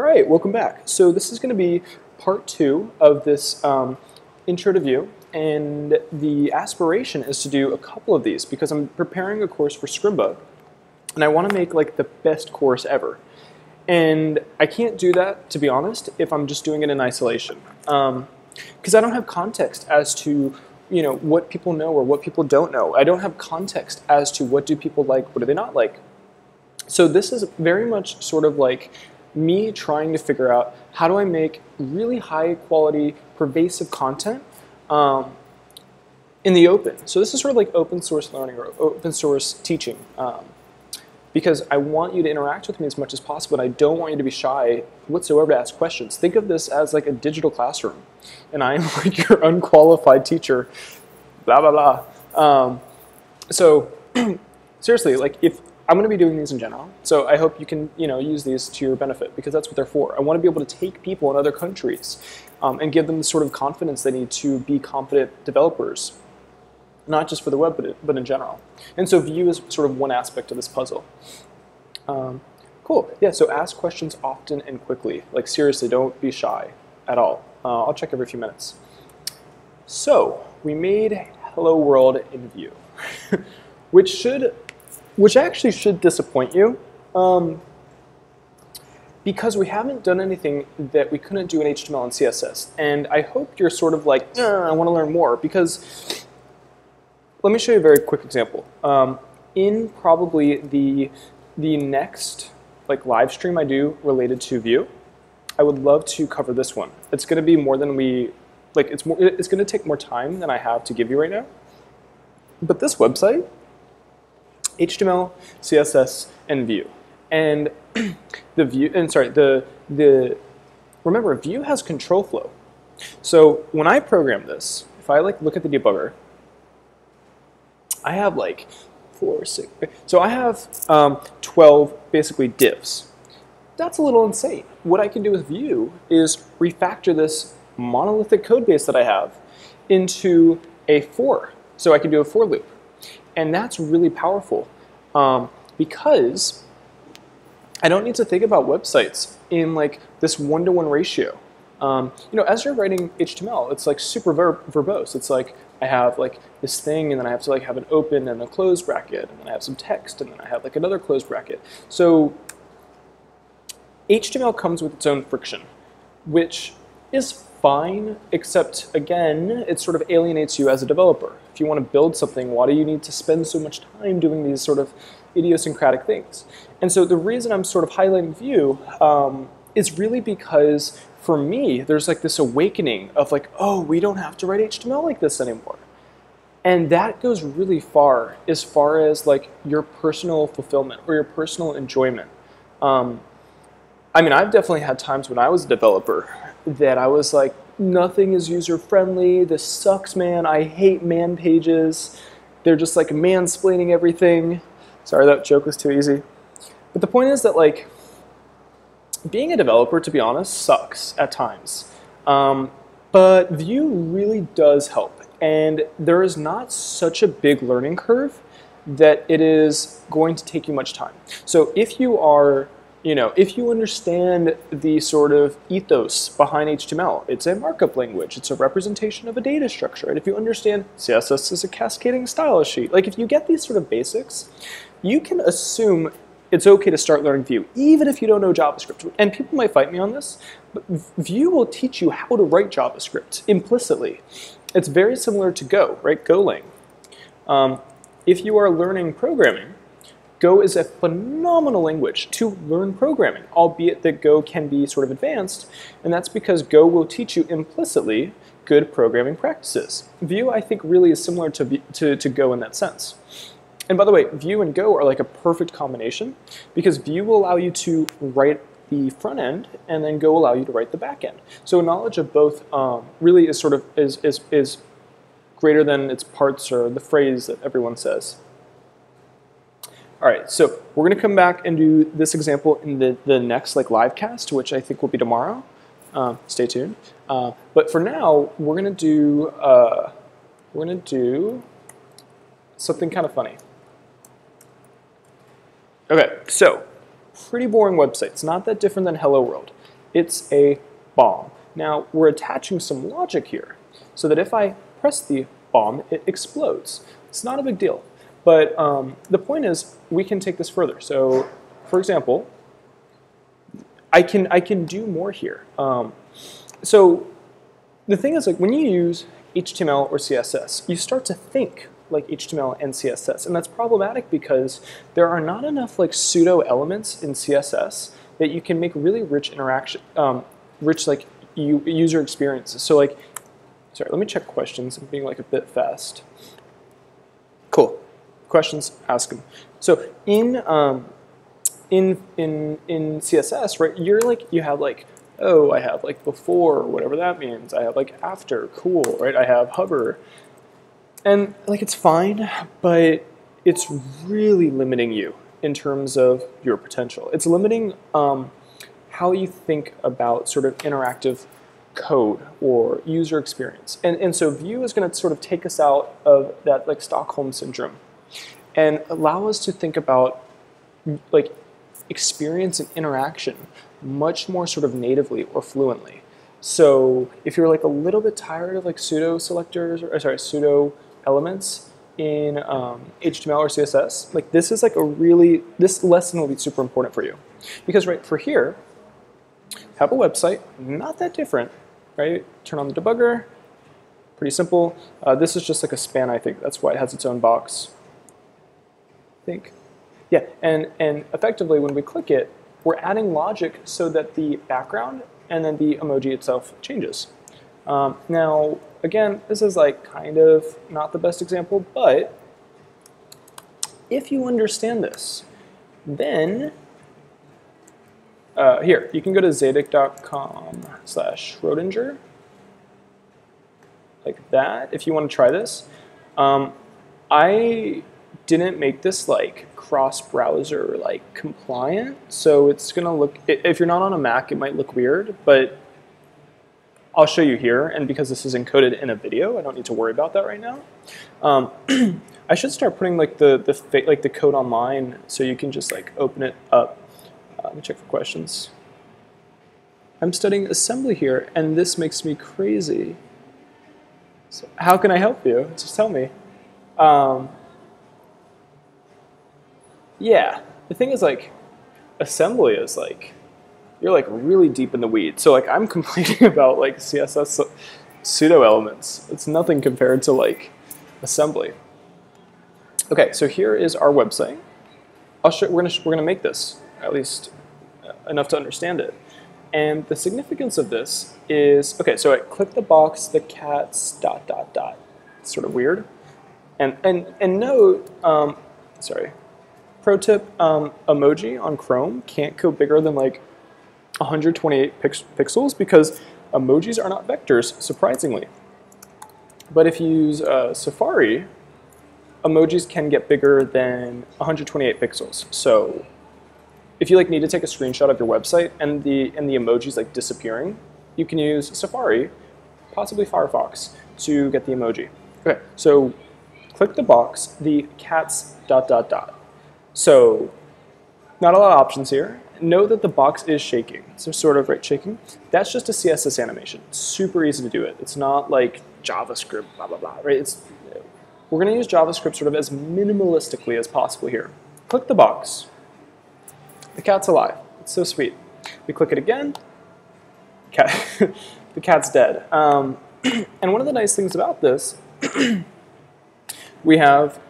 All right, welcome back. So this is going to be part two of this um, intro to Vue, and the aspiration is to do a couple of these because I'm preparing a course for Scrimba, and I want to make like the best course ever. And I can't do that, to be honest, if I'm just doing it in isolation. Because um, I don't have context as to you know what people know or what people don't know. I don't have context as to what do people like, what do they not like. So this is very much sort of like me trying to figure out how do I make really high quality, pervasive content um, in the open. So this is sort of like open source learning or open source teaching. Um, because I want you to interact with me as much as possible, and I don't want you to be shy whatsoever to ask questions. Think of this as like a digital classroom, and I am like your unqualified teacher, blah blah blah. Um, so seriously, like if I'm going to be doing these in general, so I hope you can you know use these to your benefit because that's what they're for. I want to be able to take people in other countries um, and give them the sort of confidence they need to be competent developers, not just for the web, but, but in general. And so Vue is sort of one aspect of this puzzle. Um, cool. Yeah. So ask questions often and quickly. Like seriously, don't be shy at all. Uh, I'll check every few minutes. So we made Hello World in Vue, which should which actually should disappoint you. Um, because we haven't done anything that we couldn't do in HTML and CSS. And I hope you're sort of like, I want to learn more because let me show you a very quick example. Um, in probably the, the next like live stream I do related to Vue, I would love to cover this one. It's going to be more than we, like it's, more, it's going to take more time than I have to give you right now. But this website HTML, CSS, and Vue. And the Vue, and sorry, the, the, remember Vue has control flow. So when I program this, if I like look at the debugger, I have like four, six, so I have um, 12 basically divs. That's a little insane. What I can do with Vue is refactor this monolithic code base that I have into a for. So I can do a for loop. And that's really powerful um, because I don't need to think about websites in like this one-to-one -one ratio. Um, you know, as you're writing HTML, it's like super ver verbose. It's like I have like this thing, and then I have to like have an open and a close bracket, and then I have some text, and then I have like another close bracket. So HTML comes with its own friction, which is fine, except again, it sort of alienates you as a developer. If you want to build something, why do you need to spend so much time doing these sort of idiosyncratic things? And so the reason I'm sort of highlighting Vue um, is really because for me, there's like this awakening of like, oh, we don't have to write HTML like this anymore. And that goes really far as far as like your personal fulfillment or your personal enjoyment. Um, I mean, I've definitely had times when I was a developer that I was like, nothing is user friendly. This sucks, man. I hate man pages. They're just like mansplaining everything. Sorry, that joke was too easy. But the point is that like being a developer, to be honest, sucks at times. Um, but Vue really does help. And there is not such a big learning curve that it is going to take you much time. So if you are you know, if you understand the sort of ethos behind HTML, it's a markup language, it's a representation of a data structure. And if you understand CSS is a cascading style sheet, like if you get these sort of basics, you can assume it's okay to start learning Vue, even if you don't know JavaScript. And people might fight me on this, but Vue will teach you how to write JavaScript implicitly. It's very similar to Go, right? Golang. Um, if you are learning programming, Go is a phenomenal language to learn programming, albeit that Go can be sort of advanced, and that's because Go will teach you implicitly good programming practices. Vue, I think, really is similar to, to, to Go in that sense. And by the way, Vue and Go are like a perfect combination because Vue will allow you to write the front end and then Go will allow you to write the back end. So knowledge of both um, really is sort of is, is, is greater than its parts or the phrase that everyone says. All right, so we're going to come back and do this example in the, the next like live cast, which I think will be tomorrow. Uh, stay tuned. Uh, but for now, we're going to do uh, we're to do something kind of funny. Okay, so pretty boring website. It's not that different than Hello World. It's a bomb. Now, we're attaching some logic here so that if I press the bomb, it explodes. It's not a big deal. But um, the point is, we can take this further. So, for example, I can, I can do more here. Um, so the thing is, like when you use HTML or CSS, you start to think like HTML and CSS, and that's problematic because there are not enough like pseudo elements in CSS that you can make really rich interaction, um, rich like user experiences. So like, sorry, let me check questions. I'm being like a bit fast. Cool. Questions, ask them. So in um, in in in CSS, right? You're like you have like oh, I have like before, whatever that means. I have like after, cool, right? I have hover. And like it's fine, but it's really limiting you in terms of your potential. It's limiting um, how you think about sort of interactive code or user experience. And, and so Vue is going to sort of take us out of that like Stockholm syndrome and allow us to think about like experience and interaction much more sort of natively or fluently. So if you're like a little bit tired of like pseudo selectors or sorry pseudo elements in um, HTML or CSS, like this is like a really this lesson will be super important for you. Because right for here have a website not that different right? Turn on the debugger pretty simple. Uh, this is just like a span I think. That's why it has its own box think yeah and and effectively when we click it we're adding logic so that the background and then the emoji itself changes. Um, now, again, this is like kind of not the best example, but if you understand this, then uh, here, you can go to zaydek.com slash Schrodinger, like that, if you want to try this. Um, I didn't make this like cross-browser like compliant, so it's gonna look, if you're not on a Mac, it might look weird, but I'll show you here, and because this is encoded in a video, I don't need to worry about that right now. Um, I should start putting like the, the like the code online so you can just like open it up. Uh, let me check for questions. I'm studying assembly here, and this makes me crazy. So how can I help you? Just tell me. Um, yeah, the thing is like, assembly is like, you're like really deep in the weeds. So like I'm complaining about like CSS pseudo elements. It's nothing compared to like assembly. Okay, so here is our website. Show, we're gonna we're gonna make this at least uh, enough to understand it. And the significance of this is okay. So I click the box, the cats dot dot dot. It's sort of weird. And and and note, um, sorry, Pro tip, um, emoji on Chrome can't go bigger than like 128 pix pixels because emojis are not vectors, surprisingly. But if you use uh, Safari, emojis can get bigger than 128 pixels. So if you like need to take a screenshot of your website and the and the emoji's like disappearing, you can use Safari, possibly Firefox, to get the emoji. Okay, so click the box, the cats dot dot dot. So not a lot of options here. Note that the box is shaking, so sort of right shaking. That's just a CSS animation. It's super easy to do it. It's not like JavaScript, blah, blah, blah, right? It's, we're gonna use JavaScript sort of as minimalistically as possible here. Click the box. The cat's alive. It's so sweet. We click it again, cat, the cat's dead. Um, and one of the nice things about this, we have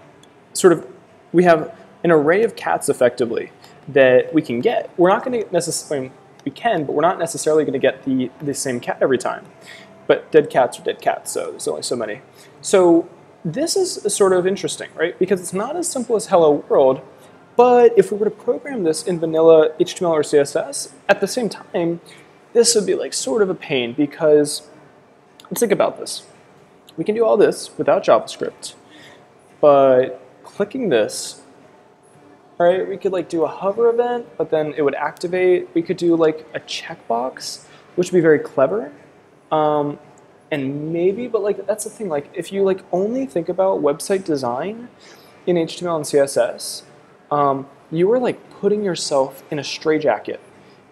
sort of, we have an array of cats effectively that we can get. We're not going to necessarily, we can, but we're not necessarily going to get the, the same cat every time. But dead cats are dead cats, so there's only so many. So this is sort of interesting, right? Because it's not as simple as hello world, but if we were to program this in vanilla HTML or CSS, at the same time, this would be like sort of a pain because let's think about this. We can do all this without JavaScript, but clicking this right? We could like do a hover event, but then it would activate. We could do like a checkbox, which would be very clever. Um, and maybe, but like that's the thing, like if you like only think about website design in HTML and CSS, um, you are like putting yourself in a straitjacket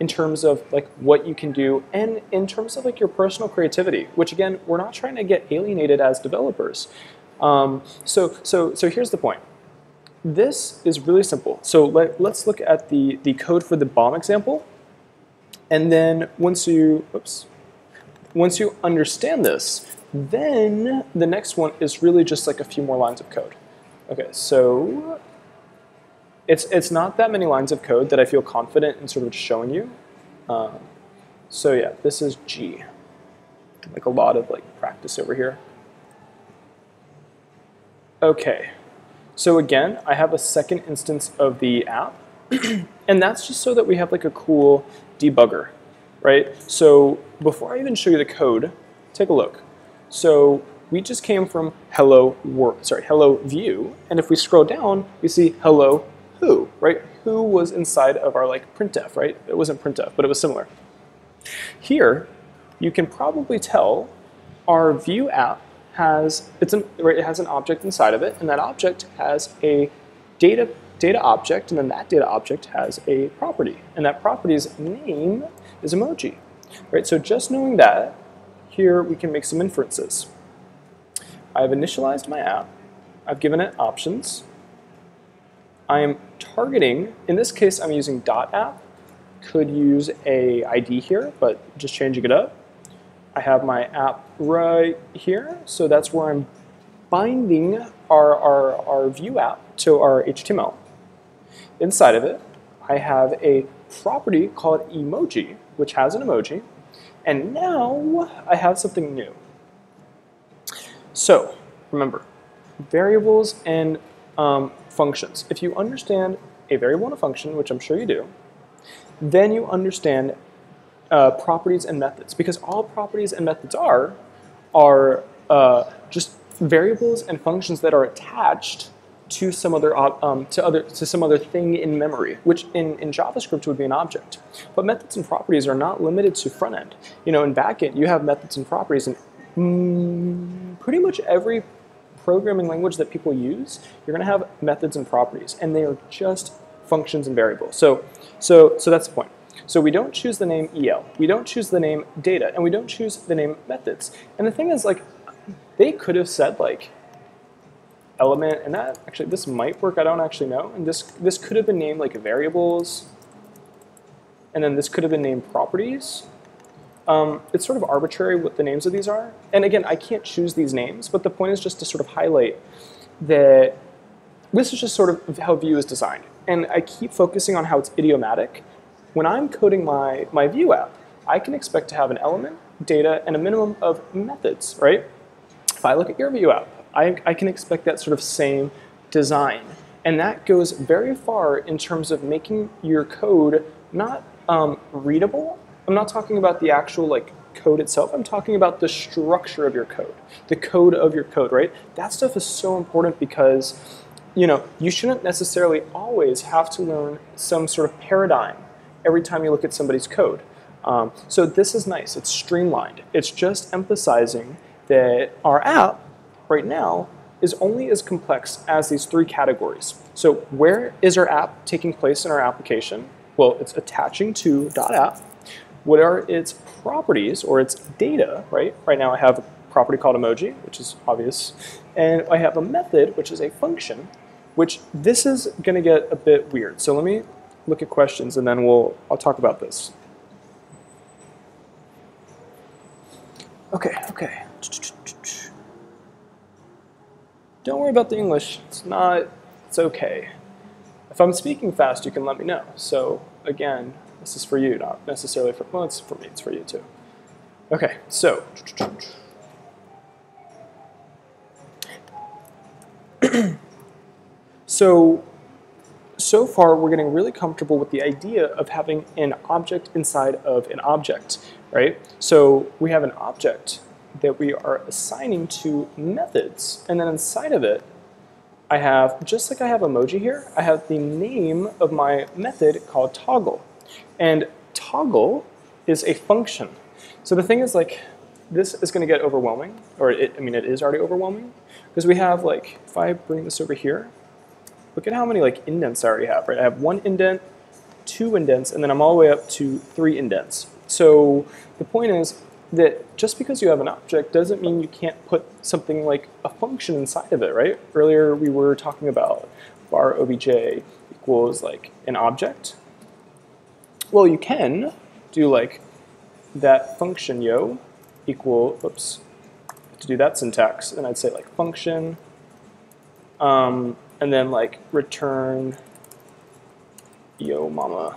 in terms of like what you can do and in terms of like your personal creativity, which again, we're not trying to get alienated as developers. Um, so, so, so here's the point. This is really simple. So let, let's look at the, the code for the bomb example. And then once you, oops, once you understand this, then the next one is really just like a few more lines of code. Okay, so it's, it's not that many lines of code that I feel confident in sort of showing you. Um, so yeah, this is G. Like a lot of like practice over here. Okay, so again, I have a second instance of the app, and that's just so that we have like a cool debugger, right? So before I even show you the code, take a look. So we just came from hello world, sorry, hello Vue, and if we scroll down, we see hello who, right? Who was inside of our like printf, right? It wasn't printf, but it was similar. Here, you can probably tell our Vue app has it's it has an object inside of it, and that object has a data data object, and then that data object has a property, and that property's name is emoji, right? So just knowing that, here we can make some inferences. I've initialized my app. I've given it options. I am targeting, in this case I'm using dot app, could use a ID here, but just changing it up. I have my app right here, so that's where I'm binding our, our, our Vue app to our HTML. Inside of it, I have a property called emoji, which has an emoji, and now I have something new. So, remember, variables and um, functions. If you understand a variable and a function, which I'm sure you do, then you understand uh, properties and methods because all properties and methods are are uh, just variables and functions that are attached to some other um, to other to some other thing in memory, which in, in JavaScript would be an object. But methods and properties are not limited to front end. You know, in backend you have methods and properties, and mm, pretty much every programming language that people use, you're going to have methods and properties, and they are just functions and variables. So, so, so that's the point. So we don't choose the name EL, we don't choose the name data, and we don't choose the name methods. And the thing is, like, they could have said like element, and that actually this might work. I don't actually know. And this this could have been named like variables, and then this could have been named properties. Um, it's sort of arbitrary what the names of these are. And again, I can't choose these names, but the point is just to sort of highlight that this is just sort of how Vue is designed. And I keep focusing on how it's idiomatic. When I'm coding my, my Vue app, I can expect to have an element, data, and a minimum of methods, right? If I look at your Vue app, I, I can expect that sort of same design. And that goes very far in terms of making your code not um, readable, I'm not talking about the actual like code itself. I'm talking about the structure of your code, the code of your code, right? That stuff is so important because you know, you shouldn't necessarily always have to learn some sort of paradigm every time you look at somebody's code. Um, so this is nice. It's streamlined. It's just emphasizing that our app right now is only as complex as these three categories. So where is our app taking place in our application? Well, it's attaching to .app what are its properties or its data, right? Right now I have a property called emoji, which is obvious, and I have a method, which is a function, which this is going to get a bit weird. So let me look at questions and then we'll I'll talk about this. Okay, okay. Don't worry about the English. It's not, it's okay. If I'm speaking fast, you can let me know. So again, this is for you, not necessarily for, well, it's for me, it's for you too. Okay, so. so, so far we're getting really comfortable with the idea of having an object inside of an object, right? So we have an object that we are assigning to methods, and then inside of it, I have, just like I have emoji here, I have the name of my method called toggle. And toggle is a function. So the thing is like, this is going to get overwhelming, or it, I mean, it is already overwhelming, because we have like, if I bring this over here, look at how many like indents I already have, right? I have one indent, two indents, and then I'm all the way up to three indents. So the point is that just because you have an object doesn't mean you can't put something like a function inside of it, right? Earlier we were talking about var obj equals like an object. Well, you can do like that function yo equal, oops, to do that syntax, and I'd say like function, um, and then like return yo mama.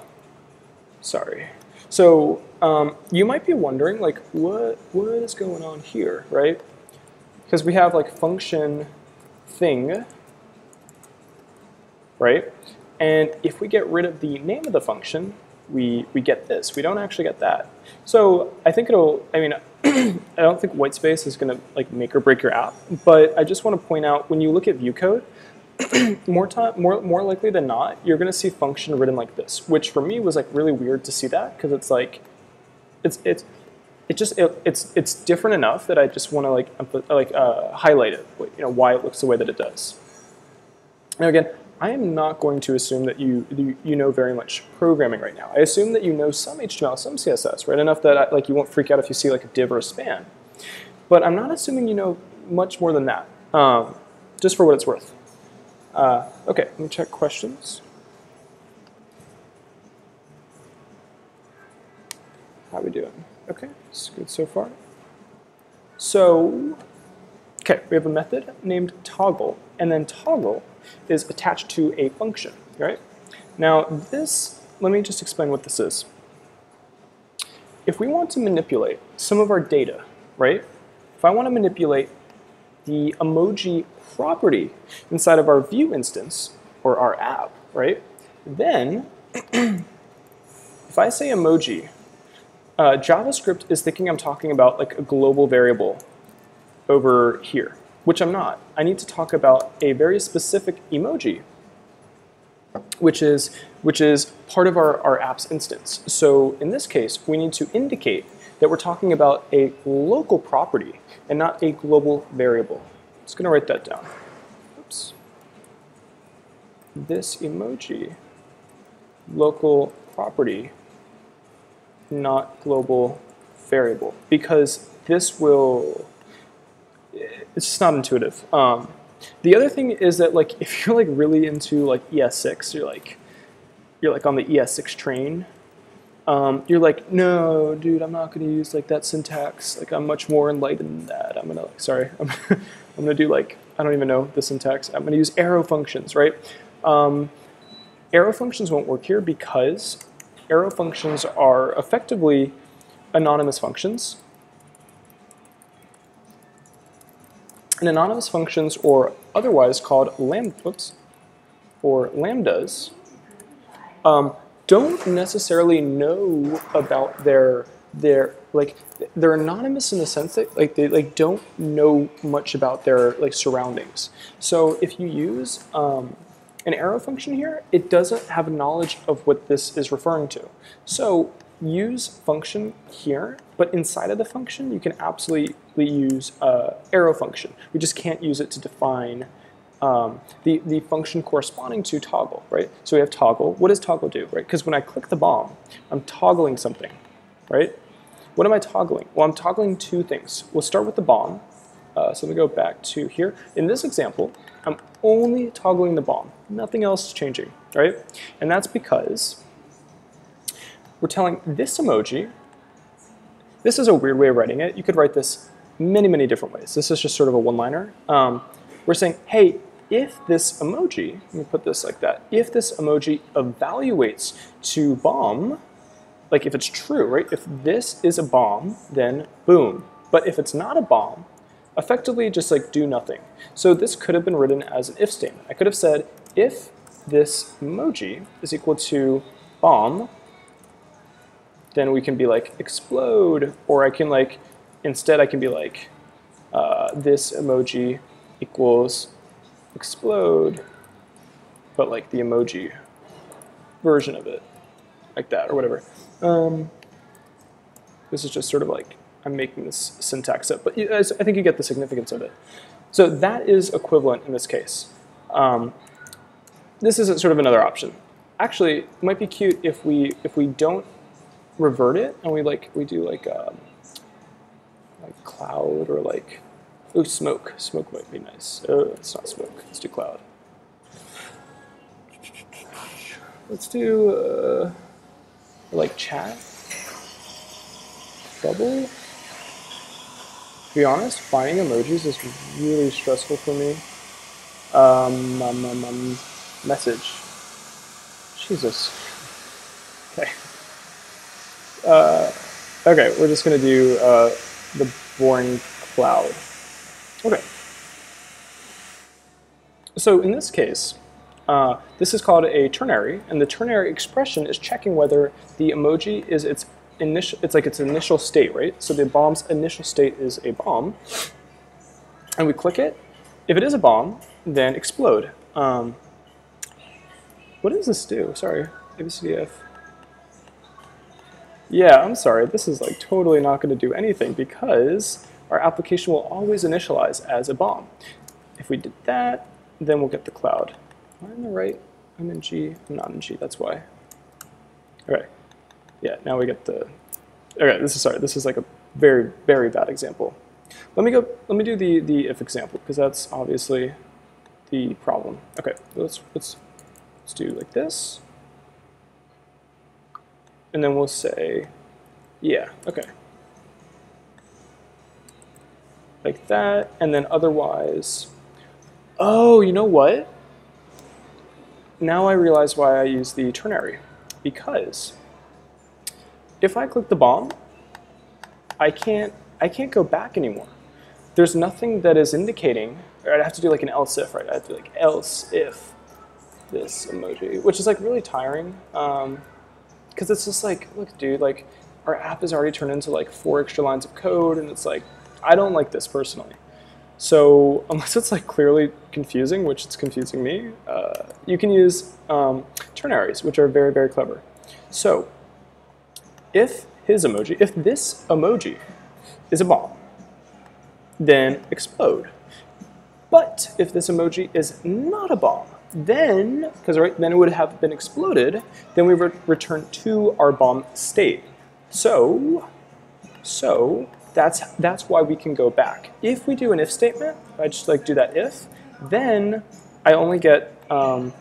Sorry. So um, you might be wondering like what what is going on here, right? Because we have like function thing, right? And if we get rid of the name of the function, we, we get this. We don't actually get that. So I think it'll, I mean, I don't think white space is going to like make or break your app, but I just want to point out when you look at Vue code, more time, more more likely than not, you're going to see function written like this, which for me was like really weird to see that because it's like, it's it's it just it, it's it's different enough that I just want to like like uh, highlight it, you know, why it looks the way that it does. Now again, I am not going to assume that you, you, you know very much programming right now. I assume that you know some HTML, some CSS, right? Enough that I, like you won't freak out if you see like a div or a span. But I'm not assuming you know much more than that, um, just for what it's worth. Uh, okay, let me check questions. How are we doing? Okay, it's good so far. So, okay, we have a method named toggle, and then toggle is attached to a function, right? Now this, let me just explain what this is. If we want to manipulate some of our data, right? If I want to manipulate the emoji property inside of our Vue instance or our app, right? Then if I say emoji, uh, JavaScript is thinking I'm talking about like a global variable over here which I'm not. I need to talk about a very specific emoji, which is, which is part of our, our app's instance. So in this case, we need to indicate that we're talking about a local property and not a global variable. Just going to write that down. Oops. This emoji, local property, not global variable, because this will it's just not intuitive. Um, the other thing is that like if you're like really into like ES6, you're like you're like on the ES6 train. Um, you're like, no, dude, I'm not gonna use like that syntax. Like I'm much more enlightened than that. I'm gonna like, sorry, I'm, I'm gonna do like I don't even know the syntax. I'm gonna use arrow functions, right? Um, arrow functions won't work here because arrow functions are effectively anonymous functions and anonymous functions, or otherwise called lam oops, or lambdas, um, don't necessarily know about their their like they're anonymous in the sense that like they like don't know much about their like surroundings. So if you use um, an arrow function here, it doesn't have a knowledge of what this is referring to. So use function here, but inside of the function, you can absolutely use uh, arrow function. We just can't use it to define um, the, the function corresponding to toggle, right? So we have toggle. What does toggle do, right? Because when I click the bomb, I'm toggling something, right? What am I toggling? Well, I'm toggling two things. We'll start with the bomb. Uh, so let me go back to here. In this example, I'm only toggling the bomb. Nothing else is changing, right? And that's because we're telling this emoji, this is a weird way of writing it. You could write this many, many different ways. This is just sort of a one-liner. Um, we're saying, hey, if this emoji, let me put this like that, if this emoji evaluates to bomb, like if it's true, right? If this is a bomb, then boom. But if it's not a bomb, effectively just like do nothing. So this could have been written as an if statement. I could have said, if this emoji is equal to bomb, then we can be like explode, or I can like, instead I can be like, uh, this emoji equals explode, but like the emoji version of it, like that, or whatever. Um, this is just sort of like, I'm making this syntax up, but I think you get the significance of it. So that is equivalent in this case. Um, this is sort of another option. Actually, it might be cute if we if we don't revert it and we like we do like um, like cloud or like oh smoke. Smoke might be nice. Oh, it's not smoke. Let's do cloud. Let's do uh, like chat. Bubble. To be honest, finding emojis is really stressful for me. Um, um, um, um, message. Jesus. Okay. Uh, okay, we're just going to do uh, the boring cloud. Okay. So in this case, uh, this is called a ternary, and the ternary expression is checking whether the emoji is its initial, it's like its initial state, right? So the bomb's initial state is a bomb, and we click it. If it is a bomb, then explode. Um, what does this do? Sorry, ABCDF. Yeah, I'm sorry. This is like totally not going to do anything because our application will always initialize as a bomb. If we did that, then we'll get the cloud. Am I in the right? I'm in G. I'm not in G. That's why. Okay. Yeah. Now we get the. Okay. This is sorry. This is like a very very bad example. Let me go. Let me do the the if example because that's obviously the problem. Okay. Let's let's let's do like this and then we'll say, yeah, okay. Like that, and then otherwise, oh, you know what? Now I realize why I use the ternary. Because if I click the bomb, I can't, I can't go back anymore. There's nothing that is indicating, or I'd have to do like an else if, right? I have to do like else if this emoji, which is like really tiring. Um, because it's just like, look, dude, like our app is already turned into like four extra lines of code, and it's like, I don't like this personally. So unless it's like clearly confusing, which it's confusing me, uh, you can use um, ternaries, which are very, very clever. So if his emoji, if this emoji is a bomb, then explode. But if this emoji is not a bomb, then, because right, then it would have been exploded, then we would return to our bomb state. So, so that's that's why we can go back. If we do an if statement, I just like do that if, then I only get um,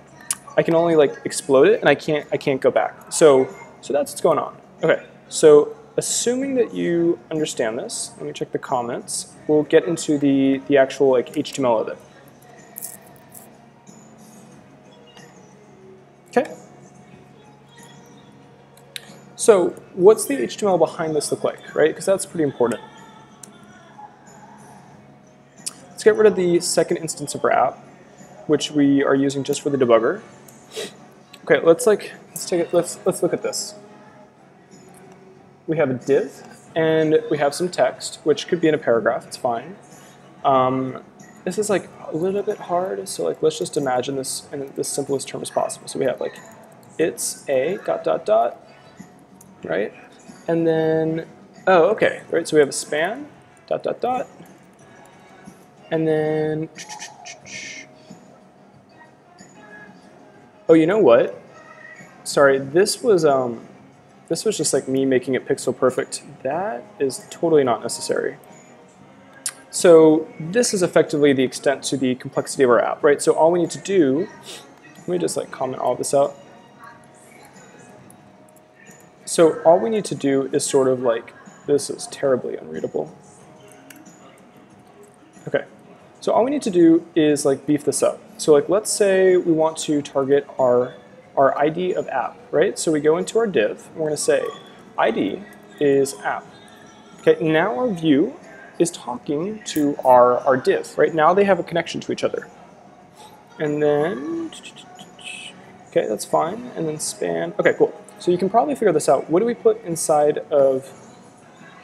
I can only like explode it, and I can't I can't go back. So so that's what's going on. Okay, so assuming that you understand this, let me check the comments. We'll get into the the actual like HTML of it. So what's the HTML behind this look like, right? Because that's pretty important. Let's get rid of the second instance of our app, which we are using just for the debugger. Okay, let's like let's take it. Let's let's look at this. We have a div, and we have some text, which could be in a paragraph. It's fine. Um, this is like a little bit hard, so like let's just imagine this in the simplest terms possible. So we have like it's a dot dot dot, right? And then, oh, okay, right, so we have a span, dot dot dot, and then, oh, you know what? Sorry, this was, um, this was just like me making it pixel perfect. That is totally not necessary. So this is effectively the extent to the complexity of our app, right? So all we need to do, let me just like comment all this out. So all we need to do is sort of like, this is terribly unreadable. Okay, so all we need to do is like beef this up. So like let's say we want to target our, our ID of app, right? So we go into our div, and we're gonna say ID is app. Okay, now our Vue is talking to our, our div, right? Now they have a connection to each other. And then, okay, that's fine. And then span, okay, cool. So you can probably figure this out. What do we put inside of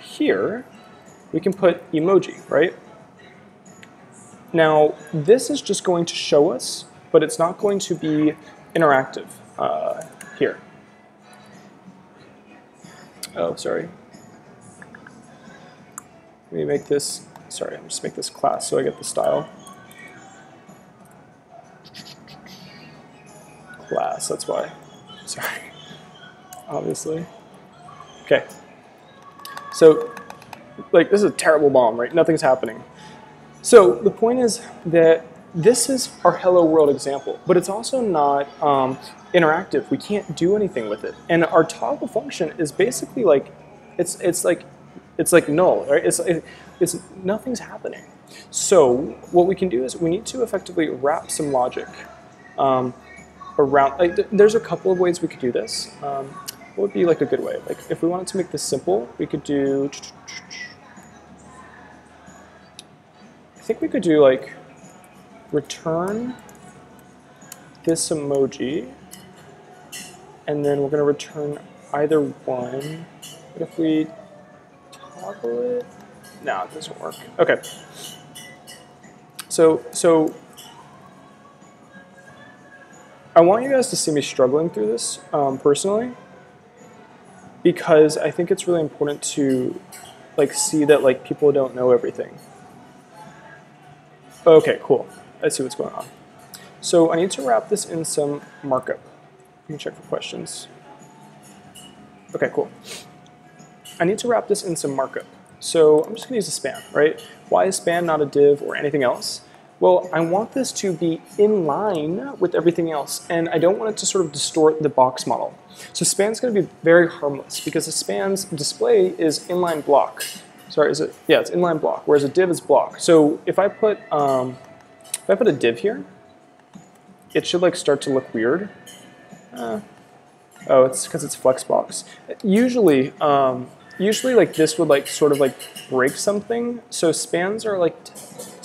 here? We can put emoji, right? Now, this is just going to show us, but it's not going to be interactive uh, here. Oh, sorry. Let me make this, sorry, I'm just make this class so I get the style. class, that's why. Sorry. Obviously. Okay. So, like, this is a terrible bomb, right? Nothing's happening. So the point is that this is our hello world example, but it's also not um, interactive. We can't do anything with it. And our toggle function is basically like, it's, it's like, it's like null, right? It's, it, it's, nothing's happening. So what we can do is we need to effectively wrap some logic um, around, like th there's a couple of ways we could do this. Um, what would be like a good way? Like if we wanted to make this simple, we could do, I think we could do like return this emoji, and then we're going to return either one. But if we toggle it, no, it doesn't work. Okay. So, so I want you guys to see me struggling through this um, personally, because I think it's really important to like see that like people don't know everything. Okay, cool. I see what's going on. So I need to wrap this in some markup. Let me check for questions. Okay, cool. I need to wrap this in some markup. So I'm just going to use a span, right? Why is span not a div or anything else? Well, I want this to be in line with everything else, and I don't want it to sort of distort the box model. So span's going to be very harmless because a span's display is inline block. Sorry, is it? Yeah, it's inline block, whereas a div is block. So if I put um, if I put a div here, it should like start to look weird. Uh, oh, it's because it's flexbox. Usually, um, usually like this would like sort of like break something. So spans are like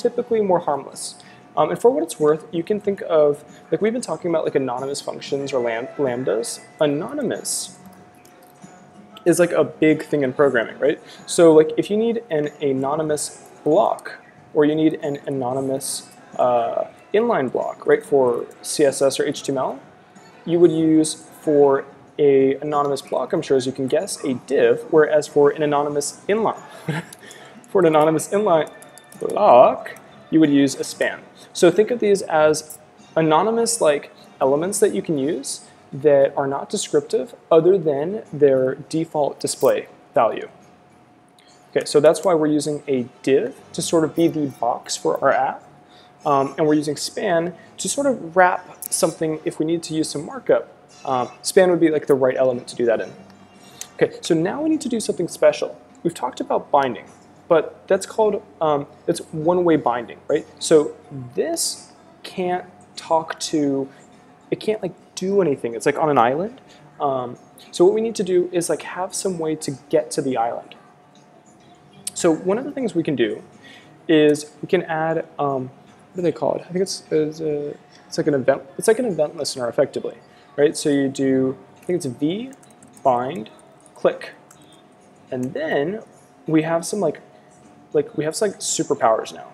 typically more harmless. Um, and for what it's worth, you can think of, like we've been talking about like anonymous functions or lam lambdas. Anonymous is like a big thing in programming, right? So like if you need an anonymous block or you need an anonymous uh, inline block, right, for CSS or HTML, you would use for a anonymous block, I'm sure as you can guess, a div, whereas for an anonymous inline, for an anonymous inline block, you would use a span. So think of these as anonymous like elements that you can use that are not descriptive other than their default display value. Okay, so that's why we're using a div to sort of be the box for our app. Um, and we're using span to sort of wrap something if we need to use some markup. Um, span would be like the right element to do that in. Okay, so now we need to do something special. We've talked about binding, but that's called, um, it's one-way binding, right? So this can't talk to, it can't like do anything. It's like on an island. Um, so what we need to do is like have some way to get to the island. So one of the things we can do is we can add um, what do they call it? I think it's it's, a, it's like an event. It's like an event listener, effectively, right? So you do I think it's v bind click, and then we have some like like we have like superpowers now.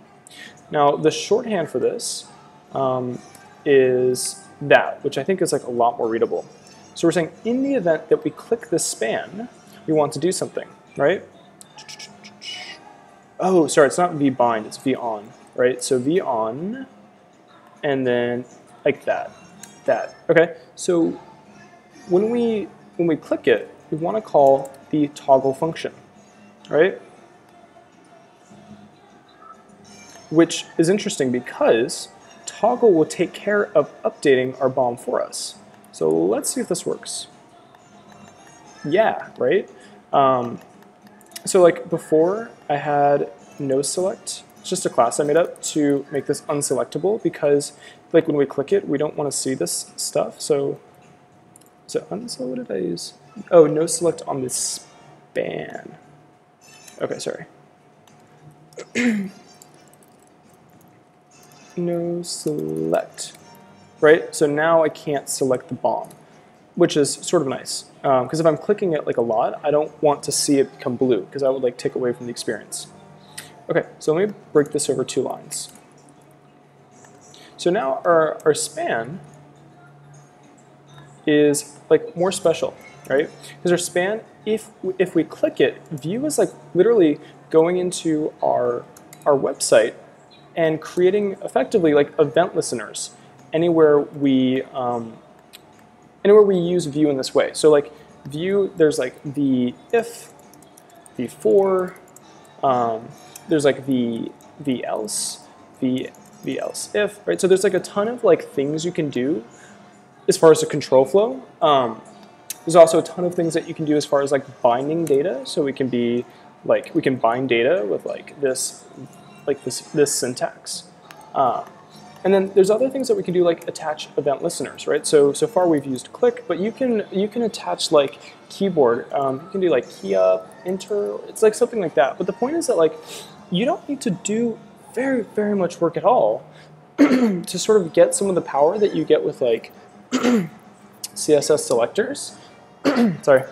Now the shorthand for this um, is that, which I think is like a lot more readable. So we're saying in the event that we click the span, we want to do something, right? Oh, sorry, it's not v bind, it's v on right? So V on, and then like that, that. Okay, so when we when we click it, we want to call the toggle function, right? Which is interesting because toggle will take care of updating our bomb for us. So let's see if this works. Yeah, right? Um, so like before, I had no select it's just a class I made up to make this unselectable because like when we click it, we don't want to see this stuff. So, so, so what did I use? Oh, no select on this span. Okay, sorry. no select, right? So now I can't select the bomb, which is sort of nice. Because um, if I'm clicking it like a lot, I don't want to see it become blue because that would like take away from the experience. Okay, so let me break this over two lines. So now our, our span is like more special, right? Because our span, if, if we click it, Vue is like literally going into our, our website and creating effectively like event listeners anywhere we, um, anywhere we use Vue in this way. So like Vue, there's like the if, the for, um, there's like the the else, the the else if, right? So there's like a ton of like things you can do as far as the control flow. Um, there's also a ton of things that you can do as far as like binding data. So we can be like we can bind data with like this like this this syntax. Uh, and then there's other things that we can do like attach event listeners, right? So so far we've used click, but you can you can attach like keyboard. Um, you can do like key up, enter. It's like something like that. But the point is that like you don't need to do very very much work at all to sort of get some of the power that you get with like CSS selectors. Sorry,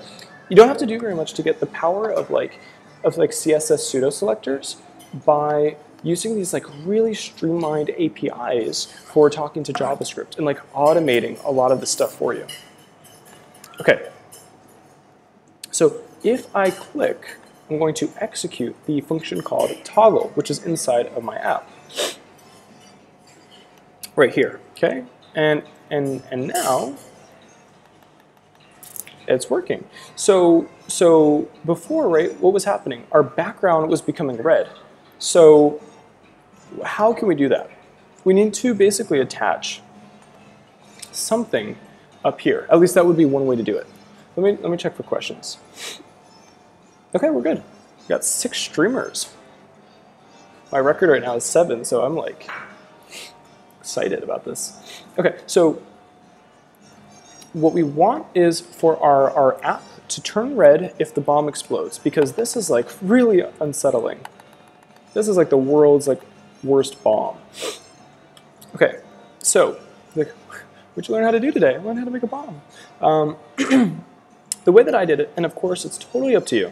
you don't have to do very much to get the power of like of like CSS pseudo selectors by using these like really streamlined APIs for talking to JavaScript and like automating a lot of the stuff for you. Okay, so if I click, I'm going to execute the function called toggle, which is inside of my app. Right here, okay? And, and, and now it's working. So, so before, right, what was happening? Our background was becoming red. So how can we do that? We need to basically attach something up here. At least that would be one way to do it. Let me, let me check for questions. Okay, we're good. We got six streamers. My record right now is seven, so I'm like excited about this. Okay, so what we want is for our, our app to turn red if the bomb explodes, because this is like really unsettling. This is like the world's like worst bomb. Okay, so the, what you learn how to do today? Learn how to make a bomb. Um, the way that I did it, and of course it's totally up to you,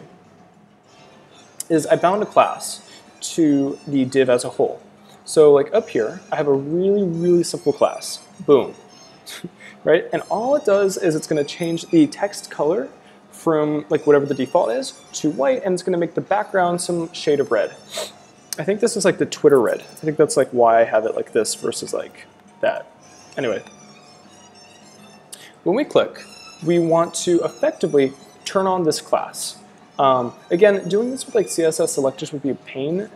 is I bound a class to the div as a whole. So like up here, I have a really, really simple class. Boom. right? And all it does is it's going to change the text color from like whatever the default is to white, and it's going to make the background some shade of red. I think this is like the Twitter red. I think that's like why I have it like this versus like that. Anyway, when we click, we want to effectively turn on this class. Um, again, doing this with like CSS selectors would be a pain,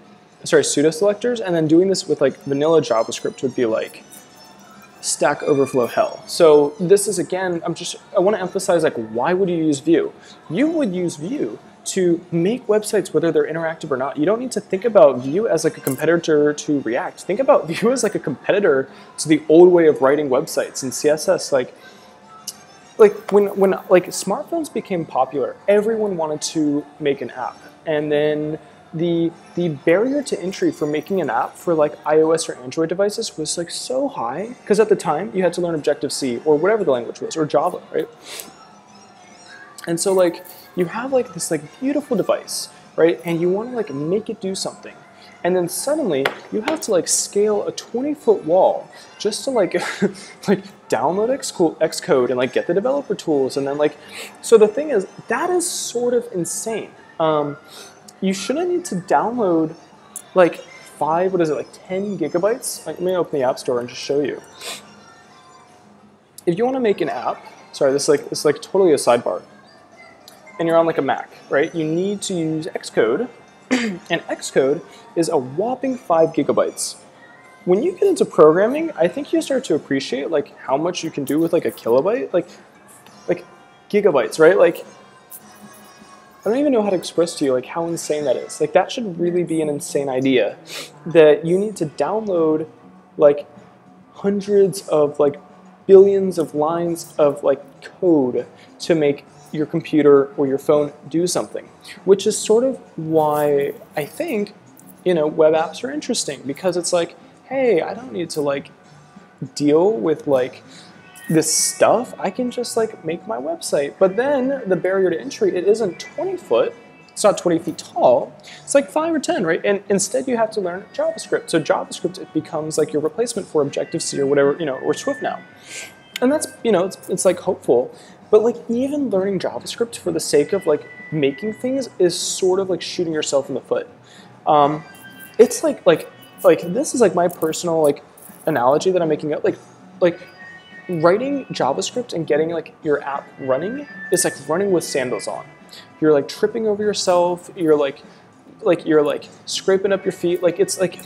sorry, pseudo selectors, and then doing this with like vanilla JavaScript would be like Stack Overflow hell. So this is again, I'm just, I want to emphasize like, why would you use Vue? You would use Vue to make websites, whether they're interactive or not. You don't need to think about Vue as like a competitor to React. Think about Vue as like a competitor to the old way of writing websites and CSS. Like, like when when like smartphones became popular, everyone wanted to make an app, and then the the barrier to entry for making an app for like iOS or Android devices was like so high because at the time you had to learn Objective C or whatever the language was or Java, right? And so like you have like this like beautiful device, right? And you want to like make it do something. And then suddenly you have to like scale a 20 foot wall just to like like download Xcode and like get the developer tools and then like so the thing is that is sort of insane. Um, you shouldn't need to download like five what is it like 10 gigabytes. Like, let me open the app store and just show you. If you want to make an app, sorry, this is like this is like totally a sidebar and you're on like a Mac, right? You need to use Xcode, and Xcode is a whopping five gigabytes. When you get into programming, I think you start to appreciate like how much you can do with like a kilobyte, like like gigabytes, right? Like I don't even know how to express to you like how insane that is. Like that should really be an insane idea that you need to download like hundreds of like billions of lines of like code to make your computer or your phone do something, which is sort of why I think, you know, web apps are interesting because it's like, hey, I don't need to like deal with like this stuff. I can just like make my website. But then the barrier to entry, it isn't 20 foot. It's not 20 feet tall. It's like five or 10, right? And instead you have to learn JavaScript. So JavaScript, it becomes like your replacement for Objective-C or whatever, you know, or Swift now. And that's, you know, it's, it's like hopeful. But like even learning JavaScript for the sake of like making things is sort of like shooting yourself in the foot. Um, it's like like like this is like my personal like analogy that I'm making up. Like like writing JavaScript and getting like your app running is like running with sandals on. You're like tripping over yourself. You're like, like you're like scraping up your feet. Like it's like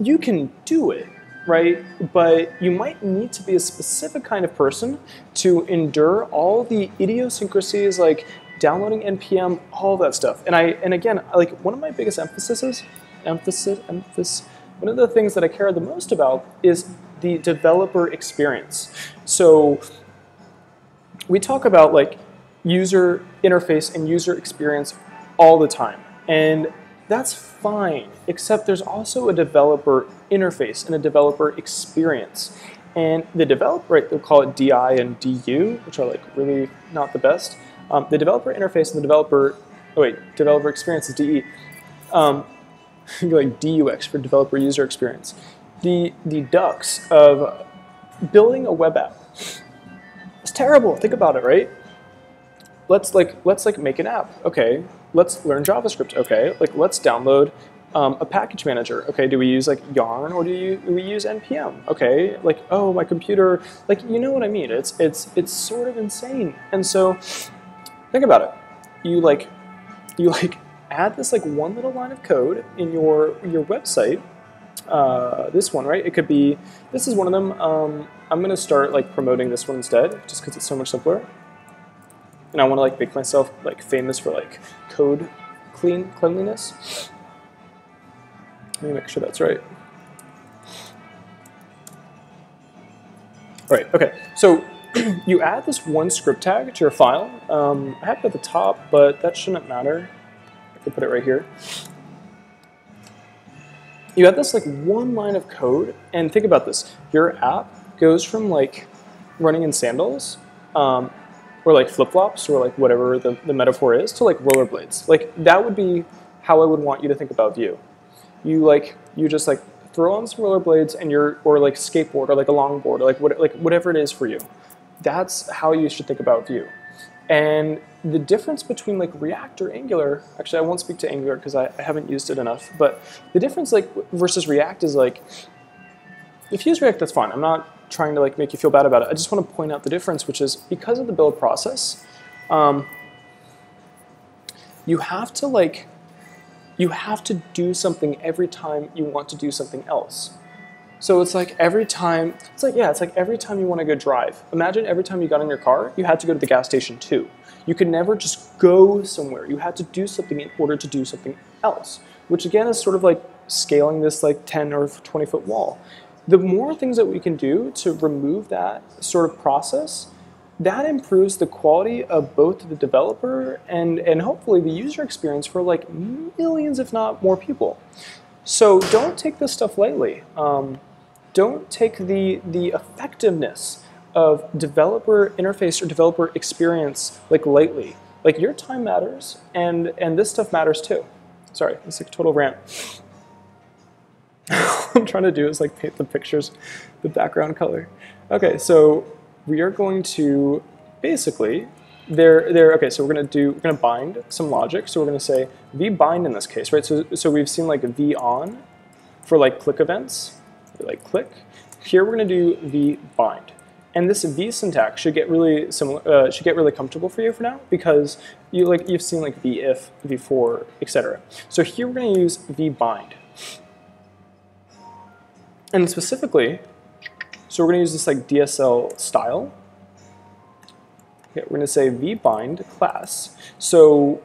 you can do it, right? But you might need to be a specific kind of person to endure all the idiosyncrasies like downloading npm, all that stuff. And I and again, like one of my biggest emphases, emphasis, emphasis. One of the things that I care the most about is the developer experience. So we talk about like user interface and user experience all the time. And that's fine, except there's also a developer interface and a developer experience. And the developer, right, they'll call it DI and DU, which are like really not the best. Um, the developer interface and the developer, oh wait, developer experience is DE. Um, like DUX for developer user experience the, the ducks of building a web app. It's terrible. Think about it, right? Let's like let's like make an app. Okay. Let's learn JavaScript. Okay. Like let's download um, a package manager. Okay. Do we use like Yarn or do, you, do we use npm? Okay. Like oh my computer. Like you know what I mean? It's it's it's sort of insane. And so think about it. You like you like add this like one little line of code in your your website uh, this one, right? It could be, this is one of them. Um, I'm going to start like promoting this one instead, just because it's so much simpler. And I want to like make myself like famous for like code clean cleanliness. Let me make sure that's right. All right, okay. So you add this one script tag to your file. Um, I have it at the top, but that shouldn't matter. I can put it right here you have this like one line of code, and think about this. Your app goes from like running in sandals, um, or like flip-flops, or like whatever the, the metaphor is, to like rollerblades. Like that would be how I would want you to think about Vue. You like, you just like throw on some rollerblades and you're, or like skateboard, or like a longboard, or like, what, like whatever it is for you. That's how you should think about Vue. And the difference between like React or Angular, actually I won't speak to Angular because I, I, haven't used it enough, but the difference like versus React is like, if you use React, that's fine. I'm not trying to like make you feel bad about it. I just want to point out the difference, which is because of the build process, um, you have to like, you have to do something every time you want to do something else. So it's like every time, it's like, yeah, it's like every time you want to go drive. Imagine every time you got in your car, you had to go to the gas station too. You could never just go somewhere. You had to do something in order to do something else, which again is sort of like scaling this like 10 or 20 foot wall. The more things that we can do to remove that sort of process, that improves the quality of both the developer and, and hopefully the user experience for like millions, if not more people. So don't take this stuff lightly. Um, don't take the, the effectiveness of developer interface or developer experience like lightly. Like your time matters and, and this stuff matters too. Sorry, it's like a total rant. what I'm trying to do is like paint the pictures, the background color. Okay, so we are going to basically there there okay so we're going to do we're going to bind some logic so we're going to say v bind in this case right so so we've seen like v on for like click events like click. Here we're going to do v bind. And this v syntax should get really similar, uh, should get really comfortable for you for now because you like you've seen like v if, v for, etc. So here we're going to use v bind. And specifically, so we're going to use this like DSL style. Okay, we're going to say v bind class. So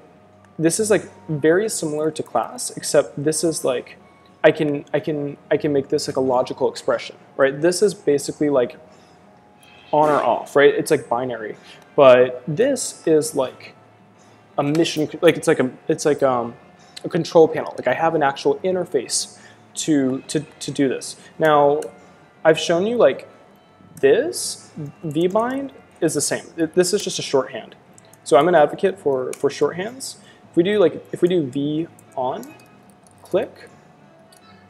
this is like very similar to class, except this is like I can I can I can make this like a logical expression, right? This is basically like on or off, right? It's like binary, but this is like a mission, like it's like a it's like um, a control panel. Like I have an actual interface to to to do this. Now, I've shown you like this vbind is the same. This is just a shorthand. So I'm an advocate for for shorthands. If we do like if we do v on click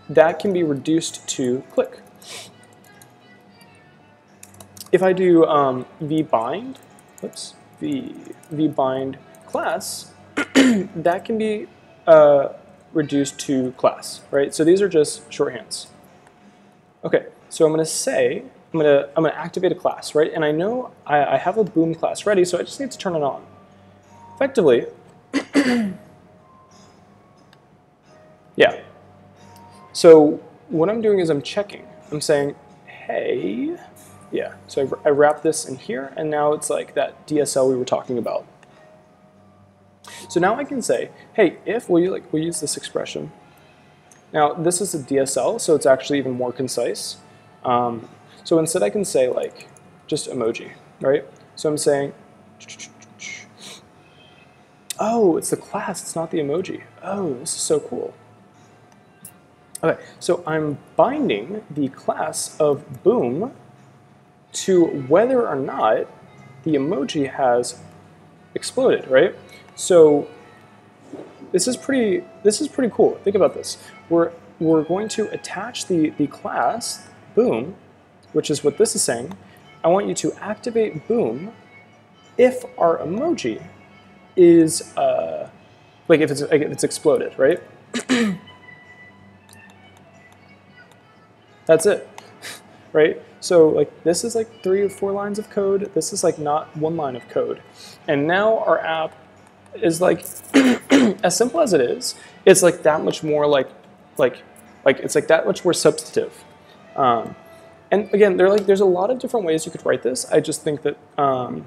that can be reduced to click. If I do um, vbind, oops, v, vbind class, that can be uh, reduced to class, right? So these are just shorthands. Okay, so I'm going to say I'm gonna I'm gonna activate a class, right? And I know I, I have a boom class ready, so I just need to turn it on. Effectively, yeah. So what I'm doing is I'm checking. I'm saying, hey, yeah. So I, I wrap this in here, and now it's like that DSL we were talking about. So now I can say, hey, if we like we use this expression. Now this is a DSL, so it's actually even more concise. Um, so instead I can say like just emoji, right? So I'm saying, oh, it's the class, it's not the emoji. Oh, this is so cool. Okay, so I'm binding the class of boom to whether or not the emoji has exploded, right? So this is pretty this is pretty cool. Think about this. We're we're going to attach the, the class boom which is what this is saying, I want you to activate boom if our emoji is, uh, like if it's, like if it's exploded, right? That's it, right? So like this is like three or four lines of code. This is like not one line of code. And now our app is like, as simple as it is, it's like that much more like, like, like it's like that much more substantive. Um, and again, there like there's a lot of different ways you could write this. I just think that um,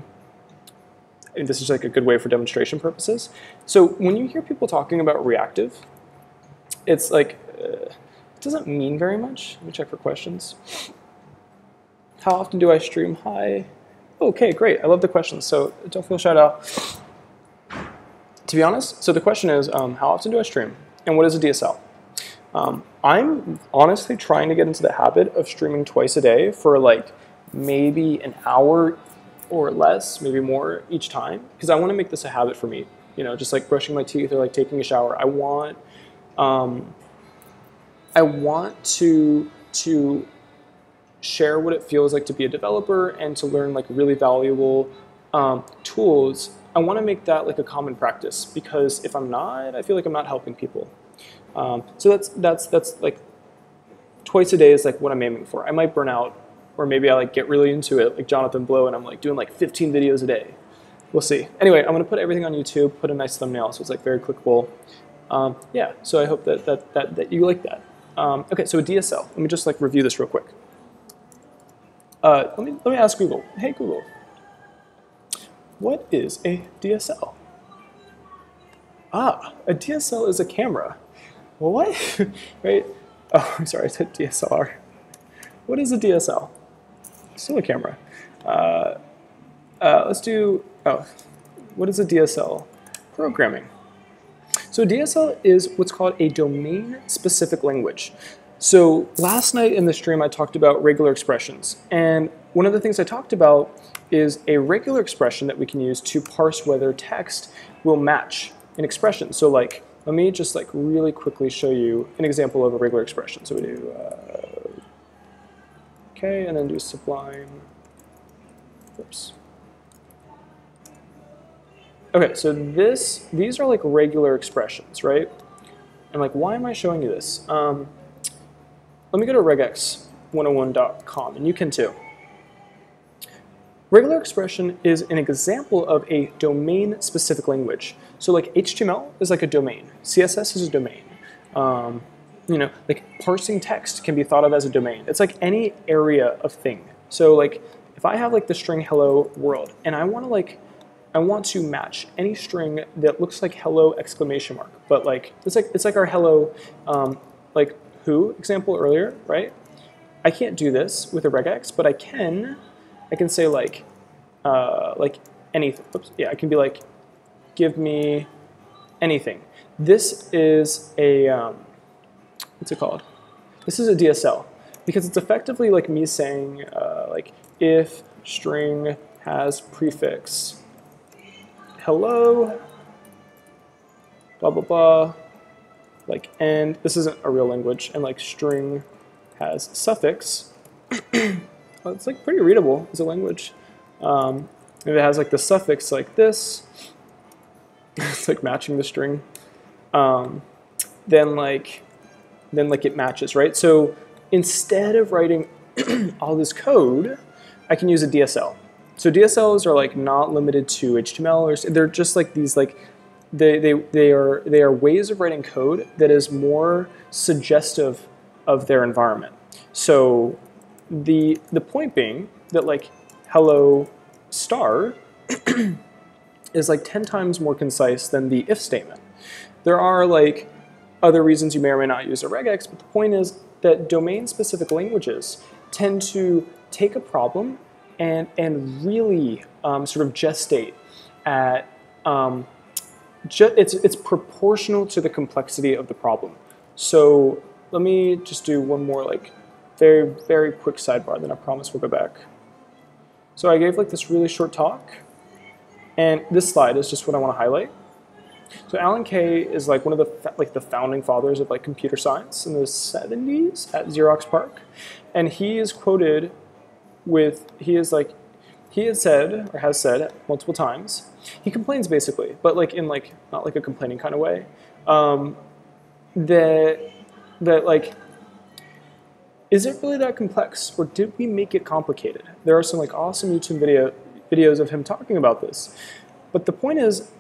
this is like a good way for demonstration purposes. So when you hear people talking about reactive, it's like uh, it doesn't mean very much. Let me check for questions. How often do I stream? Hi. Okay, great. I love the questions. So don't feel shut out. To be honest, so the question is, um, how often do I stream? And what is a DSL? Um, I'm honestly trying to get into the habit of streaming twice a day for like maybe an hour or less, maybe more each time, because I want to make this a habit for me. You know, just like brushing my teeth or like taking a shower. I want, um, I want to to share what it feels like to be a developer and to learn like really valuable um, tools. I want to make that like a common practice because if I'm not, I feel like I'm not helping people. Um, so that's that's that's like twice a day is like what I'm aiming for. I might burn out, or maybe I like get really into it, like Jonathan Blow, and I'm like doing like 15 videos a day. We'll see. Anyway, I'm gonna put everything on YouTube, put a nice thumbnail, so it's like very clickable. Um, yeah, so I hope that that that, that you like that. Um, okay, so a DSL. Let me just like review this real quick. Uh, let me let me ask Google. Hey Google, what is a DSL? Ah, a DSL is a camera well, what? right? Oh, I'm sorry, I said DSLR. What is a DSL? Still a camera. Uh, uh, let's do, oh, what is a DSL? Programming. So DSL is what's called a domain-specific language. So last night in the stream I talked about regular expressions, and one of the things I talked about is a regular expression that we can use to parse whether text will match an expression. So like let me just like really quickly show you an example of a regular expression. So we do uh, okay, and then do sublime. Oops. Okay, so this these are like regular expressions, right? And like, why am I showing you this? Um, let me go to regex101.com, and you can too. Regular expression is an example of a domain-specific language. So like HTML is like a domain. CSS is a domain. Um, you know, like parsing text can be thought of as a domain. It's like any area of thing. So like if I have like the string hello world and I want to like I want to match any string that looks like hello exclamation mark, but like it's like it's like our hello um, like who example earlier, right? I can't do this with a regex, but I can I can say like, uh, like anything. Oops, yeah, I can be like, give me anything. This is a, um, what's it called? This is a DSL because it's effectively like me saying uh, like if string has prefix hello, blah, blah, blah, like, and this isn't a real language, and like string has suffix, well, it's like pretty readable as a language. Um, if it has like the suffix like this, it's like matching the string. Um, then like, then like it matches, right? So instead of writing all this code, I can use a DSL. So DSLs are like not limited to HTML or they're just like these like they, they, they are they are ways of writing code that is more suggestive of their environment. So the the point being that like hello star is like 10 times more concise than the if statement. There are like other reasons you may or may not use a regex, but the point is that domain-specific languages tend to take a problem and, and really um, sort of gestate at, um, ju it's, it's proportional to the complexity of the problem. So let me just do one more like very, very quick sidebar, then I promise we'll go back. So I gave like this really short talk, and this slide is just what I want to highlight. So Alan Kay is like one of the like the founding fathers of like computer science in the 70s at Xerox PARC, and he is quoted with he is like he has said or has said multiple times. He complains basically, but like in like not like a complaining kind of way. Um, that that like is it really that complex or did we make it complicated? There are some like awesome YouTube video videos of him talking about this. But the point is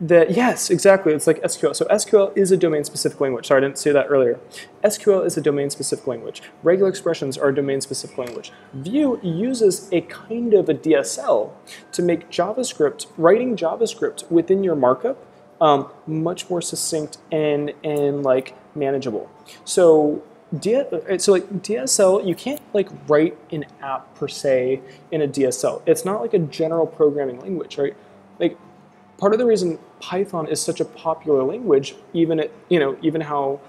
that, yes, exactly, it's like SQL. So SQL is a domain-specific language. Sorry, I didn't say that earlier. SQL is a domain-specific language. Regular expressions are a domain-specific language. Vue uses a kind of a DSL to make JavaScript, writing JavaScript within your markup um, much more succinct and, and like manageable. So so like DSL, you can't like write an app per se in a DSL. It's not like a general programming language, right? Like part of the reason Python is such a popular language, even it, you know, even how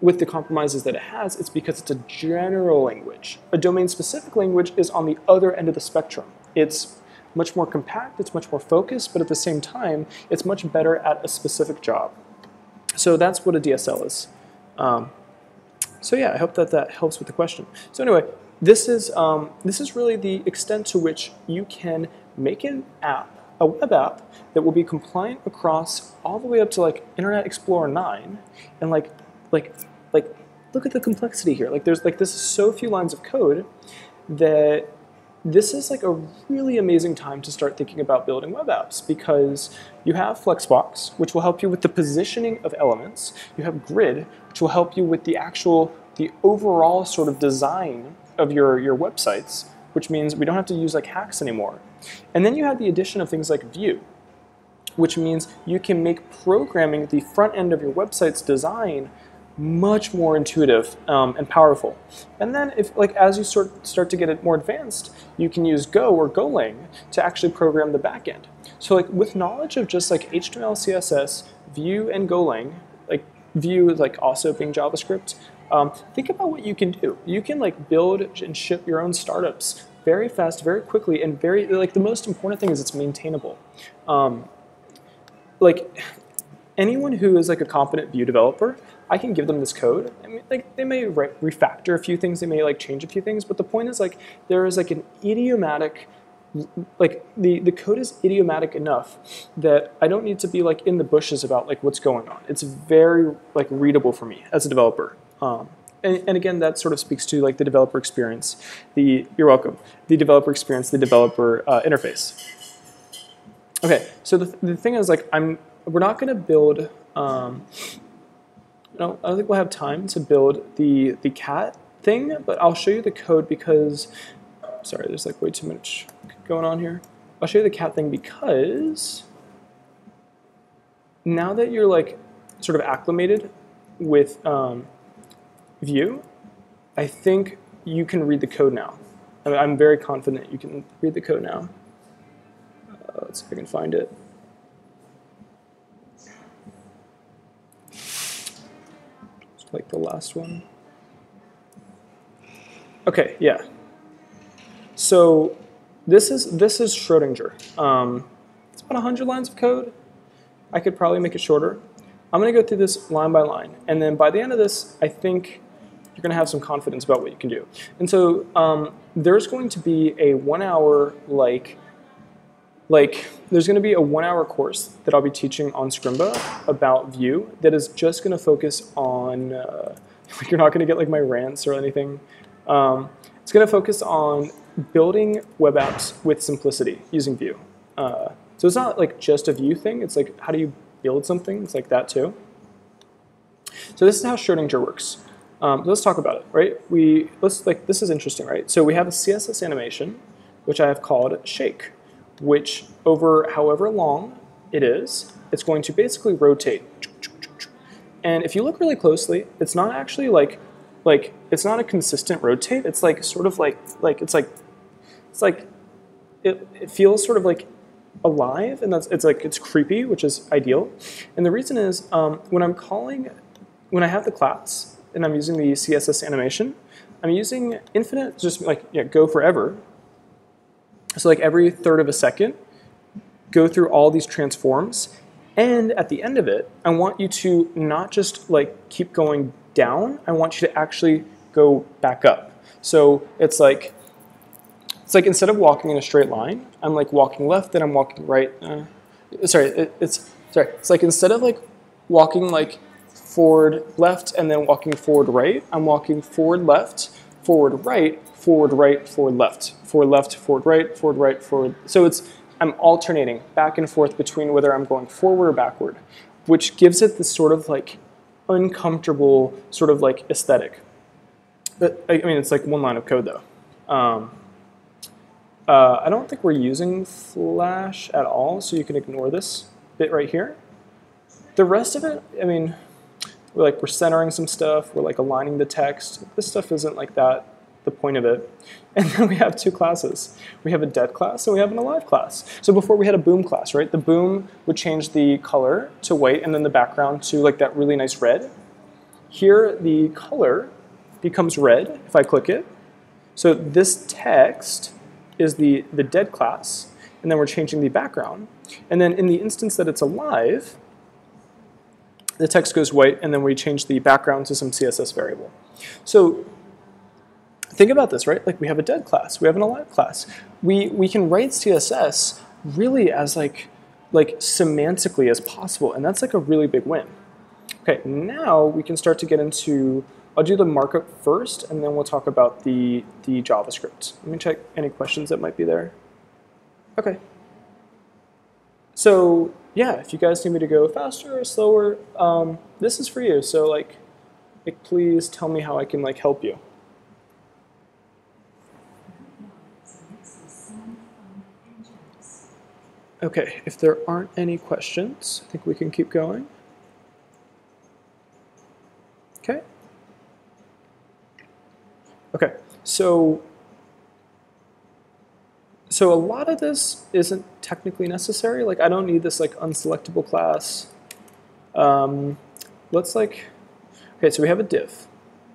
with the compromises that it has, it's because it's a general language. A domain-specific language is on the other end of the spectrum. It's much more compact, it's much more focused, but at the same time, it's much better at a specific job. So that's what a DSL is. Um, so yeah, I hope that that helps with the question. So anyway, this is, um, this is really the extent to which you can make an app, a web app, that will be compliant across all the way up to like Internet Explorer 9, and like, like, like, look at the complexity here. Like there's like, this is so few lines of code that this is like a really amazing time to start thinking about building web apps because you have Flexbox, which will help you with the positioning of elements. You have Grid, which will help you with the actual, the overall sort of design of your, your websites, which means we don't have to use like hacks anymore. And then you have the addition of things like Vue, which means you can make programming the front end of your website's design much more intuitive um, and powerful. And then if like as you start start to get it more advanced, you can use Go or Golang to actually program the backend. So like with knowledge of just like HTML, CSS, Vue, and Golang, like Vue is like also being JavaScript, um, think about what you can do. You can like build and ship your own startups very fast, very quickly, and very like the most important thing is it's maintainable. Um, like anyone who is like a competent Vue developer I can give them this code. I mean, like they may re refactor a few things, they may like change a few things, but the point is like there is like an idiomatic like the, the code is idiomatic enough that I don't need to be like in the bushes about like what's going on. It's very like readable for me as a developer. Um, and, and, again, that sort of speaks to like the developer experience. The you're welcome. The developer experience, the developer uh, interface. Okay, so the, the thing is like I'm we're not going to build um, don't, I don't think we'll have time to build the, the cat thing, but I'll show you the code because, sorry, there's like way too much going on here. I'll show you the cat thing because now that you're like sort of acclimated with um, Vue, I think you can read the code now. I'm very confident you can read the code now. Uh, let's see if I can find it. Like the last one. Okay, yeah. So this is this is Schrodinger. Um, it's about 100 lines of code. I could probably make it shorter. I'm going to go through this line by line, and then by the end of this, I think you're going to have some confidence about what you can do. And so um, there's going to be a one-hour like like there's going to be a one hour course that I'll be teaching on Scrimba about Vue that is just going to focus on, uh, like you're not going to get like my rants or anything. Um, It's going to focus on building web apps with simplicity using Vue. Uh, so it's not like just a Vue thing. It's like how do you build something? It's like that too. So this is how Schrodinger works. Um, let's talk about it, right? We let's like this is interesting, right? So we have a CSS animation, which I have called shake, which over however long it is, it's going to basically rotate. And if you look really closely, it's not actually like like it's not a consistent rotate. It's like sort of like like it's like it's like it, it feels sort of like alive and that's it's like it's creepy, which is ideal. And the reason is um, when I'm calling when I have the class and I'm using the CSS animation, I'm using infinite, just like yeah, go forever. So like every third of a second, go through all these transforms. And at the end of it, I want you to not just like keep going down, I want you to actually go back up. So it's like, it's like instead of walking in a straight line, I'm like walking left, then I'm walking right. Uh, sorry, it, it's, sorry, it's like instead of like walking like forward left and then walking forward right. I'm walking forward left, forward right, forward right, forward left, forward left, forward right, forward right, forward. So it's I'm alternating back and forth between whether I'm going forward or backward, which gives it this sort of like uncomfortable sort of like aesthetic. But I mean, it's like one line of code though. Um, uh, I don't think we're using Flash at all, so you can ignore this bit right here. The rest of it, I mean, we're like we're centering some stuff, we're like aligning the text. This stuff isn't like that, the point of it. And then we have two classes. We have a dead class and we have an alive class. So before we had a boom class, right? The boom would change the color to white and then the background to like that really nice red. Here the color becomes red if I click it. So this text is the, the dead class, and then we're changing the background. And then in the instance that it's alive, the text goes white, and then we change the background to some CSS variable. So think about this, right? Like we have a dead class, we have an alive class. We, we can write CSS really as like, like semantically as possible, and that's like a really big win. Okay, now we can start to get into, I'll do the markup first, and then we'll talk about the, the JavaScript. Let me check any questions that might be there. Okay. So yeah, if you guys need me to go faster or slower, um, this is for you. So like, like, please tell me how I can like help you. Okay, if there aren't any questions, I think we can keep going. Okay. Okay, so so a lot of this isn't technically necessary. Like I don't need this like unselectable class. Um, let's like, okay, so we have a div.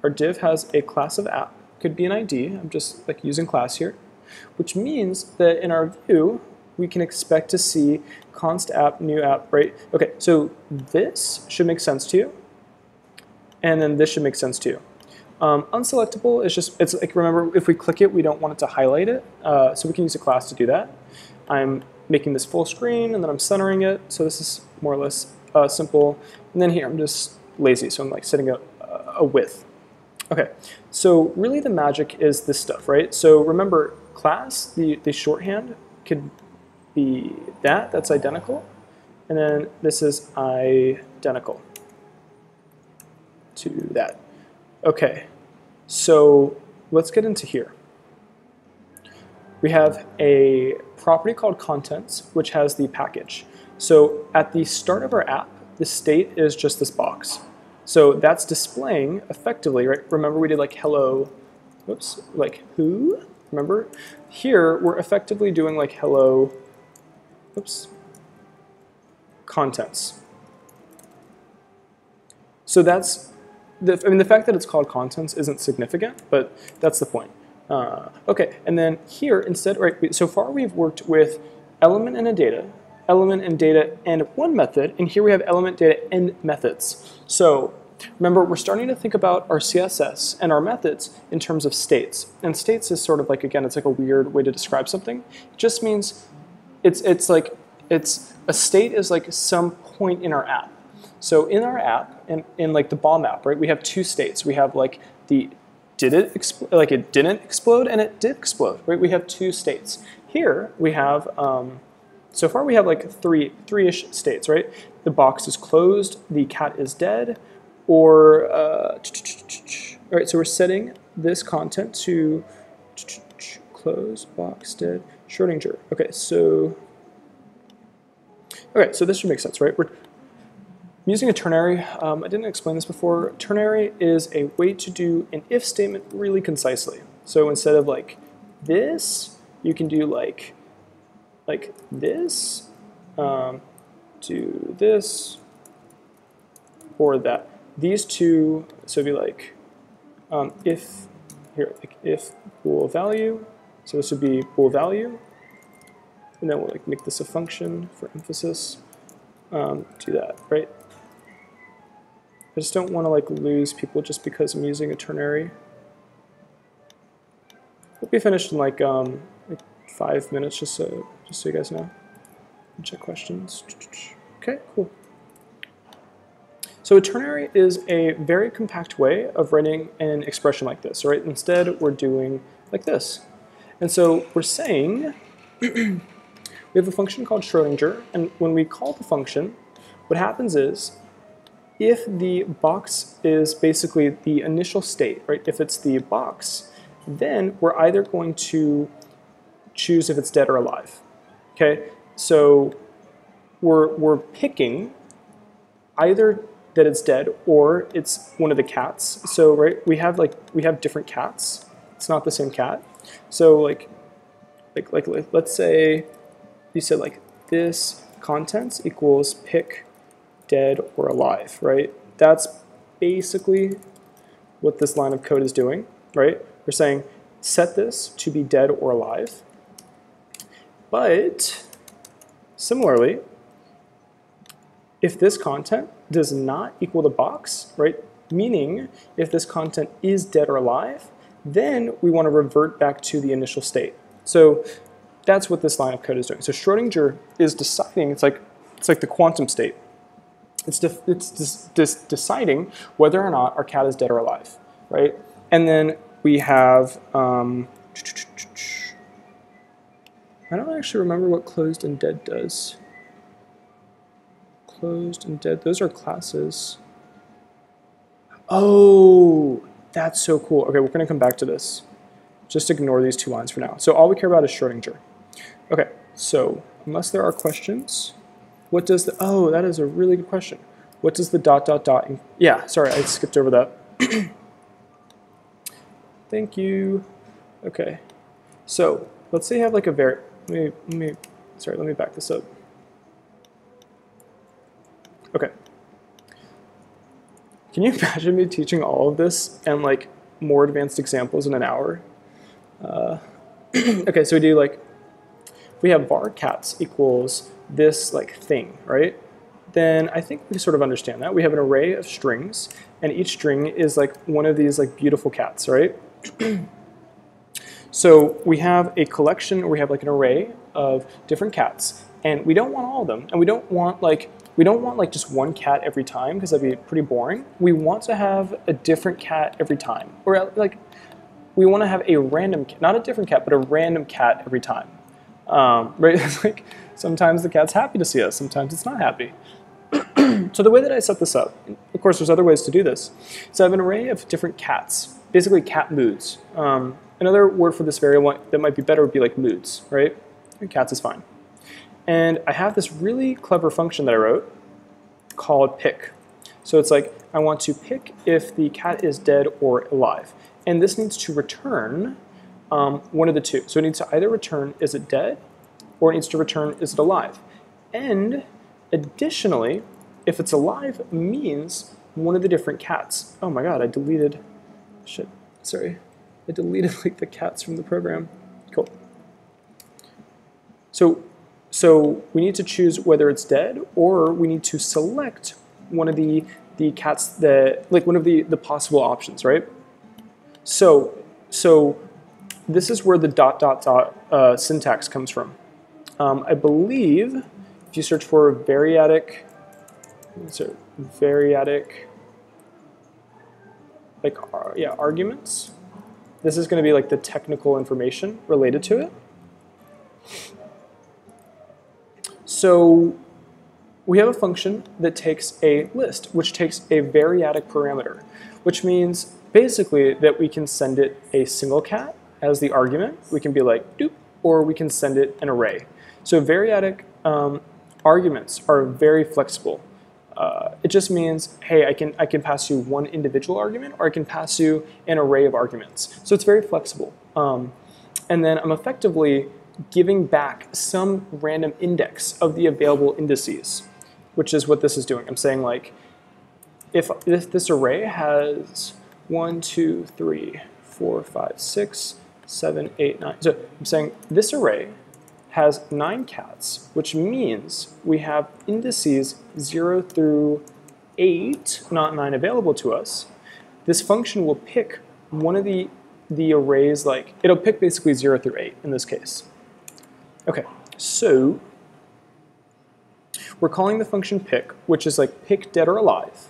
Our div has a class of app, could be an ID. I'm just like using class here, which means that in our view, we can expect to see const app, new app, right? Okay, so this should make sense to you. And then this should make sense to you. Um, unselectable is just, it's like, remember, if we click it, we don't want it to highlight it. Uh, so we can use a class to do that. I'm making this full screen and then I'm centering it. So this is more or less uh, simple. And then here, I'm just lazy. So I'm like setting a, a width. Okay, so really the magic is this stuff, right? So remember, class, the, the shorthand could be that, that's identical. And then this is identical to that. Okay, so let's get into here. We have a property called contents, which has the package. So at the start of our app, the state is just this box. So that's displaying effectively, right? Remember we did like hello, whoops, like who? Remember? Here, we're effectively doing like hello, oops, contents. So that's the, I mean, the fact that it's called contents isn't significant, but that's the point. Uh, okay, and then here instead, right, so far we've worked with element and a data, element and data and one method, and here we have element, data, and methods. So remember, we're starting to think about our CSS and our methods in terms of states. And states is sort of like, again, it's like a weird way to describe something. It just means it's, it's like, it's, a state is like some point in our app. So in our app, in, in like the bomb app, right, we have two states. We have like the did it explode, like it didn't explode and it did explode, right? We have two states. Here we have, um, so far we have like three, three-ish states, right? The box is closed, the cat is dead, or, uh, all right, so we're setting this content to close, box, dead, Schrodinger. Okay, so, okay, so this should make sense, right? We're using a ternary, um, I didn't explain this before, ternary is a way to do an if statement really concisely. So instead of like this, you can do like, like this, um, do this, or that. These two, so be like, um, if, here, like if bool value, so this would be bool value, and then we'll like make this a function for emphasis, um, do that, right? I just don't want to like lose people just because I'm using a ternary. We'll be finished in like, um, like five minutes, just so just so you guys know. Check questions. Okay, cool. So a ternary is a very compact way of writing an expression like this, right? Instead, we're doing like this. And so we're saying we have a function called Schrodinger, and when we call the function, what happens is if the box is basically the initial state, right? If it's the box, then we're either going to choose if it's dead or alive. Okay, so we're, we're picking either that it's dead or it's one of the cats. So right, we have like we have different cats. It's not the same cat. So like like like, like let's say you said like this contents equals pick dead or alive, right? That's basically what this line of code is doing, right? We're saying set this to be dead or alive. But similarly, if this content does not equal the box, right? Meaning if this content is dead or alive, then we want to revert back to the initial state. So that's what this line of code is doing. So Schrodinger is deciding, it's like, it's like the quantum state. It's, it's deciding whether or not our cat is dead or alive, right? And then we have, um, I don't actually remember what closed and dead does closed and dead. Those are classes. Oh, that's so cool. Okay, we're going to come back to this. Just ignore these two lines for now. So all we care about is Schrodinger. Okay, so unless there are questions, what does the, oh, that is a really good question. What does the dot dot dot, yeah, sorry, I skipped over that. Thank you. Okay, so let's say you have like a very, let me, let me, sorry, let me back this up. Okay. Can you imagine me teaching all of this and like more advanced examples in an hour? Uh, okay, so we do like, we have var cats equals this like thing, right? Then I think we sort of understand that. We have an array of strings, and each string is like one of these like beautiful cats, right? so we have a collection, we have like an array of different cats, and we don't want all of them, and we don't want like we don't want like just one cat every time because that'd be pretty boring. We want to have a different cat every time. Or like, we want to have a random, not a different cat, but a random cat every time. Um, right? Like sometimes the cat's happy to see us, sometimes it's not happy. so the way that I set this up, of course, there's other ways to do this. So I have an array of different cats, basically cat moods. Um, another word for this variable that might be better would be like moods, right? And cats is fine. And I have this really clever function that I wrote called pick. So it's like I want to pick if the cat is dead or alive. And this needs to return um, one of the two. So it needs to either return is it dead or it needs to return is it alive. And additionally, if it's alive means one of the different cats. Oh my god, I deleted, shit, sorry. I deleted like the cats from the program. Cool. So so we need to choose whether it's dead or we need to select one of the, the cats that, like one of the, the possible options, right? So, so this is where the dot dot dot uh, syntax comes from. Um, I believe if you search for variadic, variadic, like yeah, arguments. this is going to be like the technical information related to it. So we have a function that takes a list, which takes a variadic parameter, which means basically that we can send it a single cat as the argument. We can be like doop, or we can send it an array. So variadic um, arguments are very flexible. Uh, it just means, hey, I can, I can pass you one individual argument or I can pass you an array of arguments. So it's very flexible. Um, and then I'm effectively giving back some random index of the available indices, which is what this is doing. I'm saying like, if, this array has one, two, three, four, five, six, seven, eight, nine. So I'm saying this array has nine cats, which means we have indices 0 through 8, not 9 available to us. This function will pick one of the, the arrays, like, it'll pick basically 0 through 8 in this case. Okay, so we're calling the function pick, which is like pick dead or alive.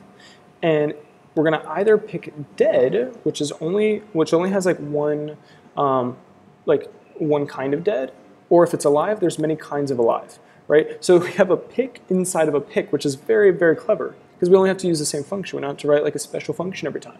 And we're going to either pick dead, which is only which only has like one um, like one kind of dead, or if it's alive, there's many kinds of alive, right? So we have a pick inside of a pick, which is very, very clever because we only have to use the same function. We don't have to write like a special function every time.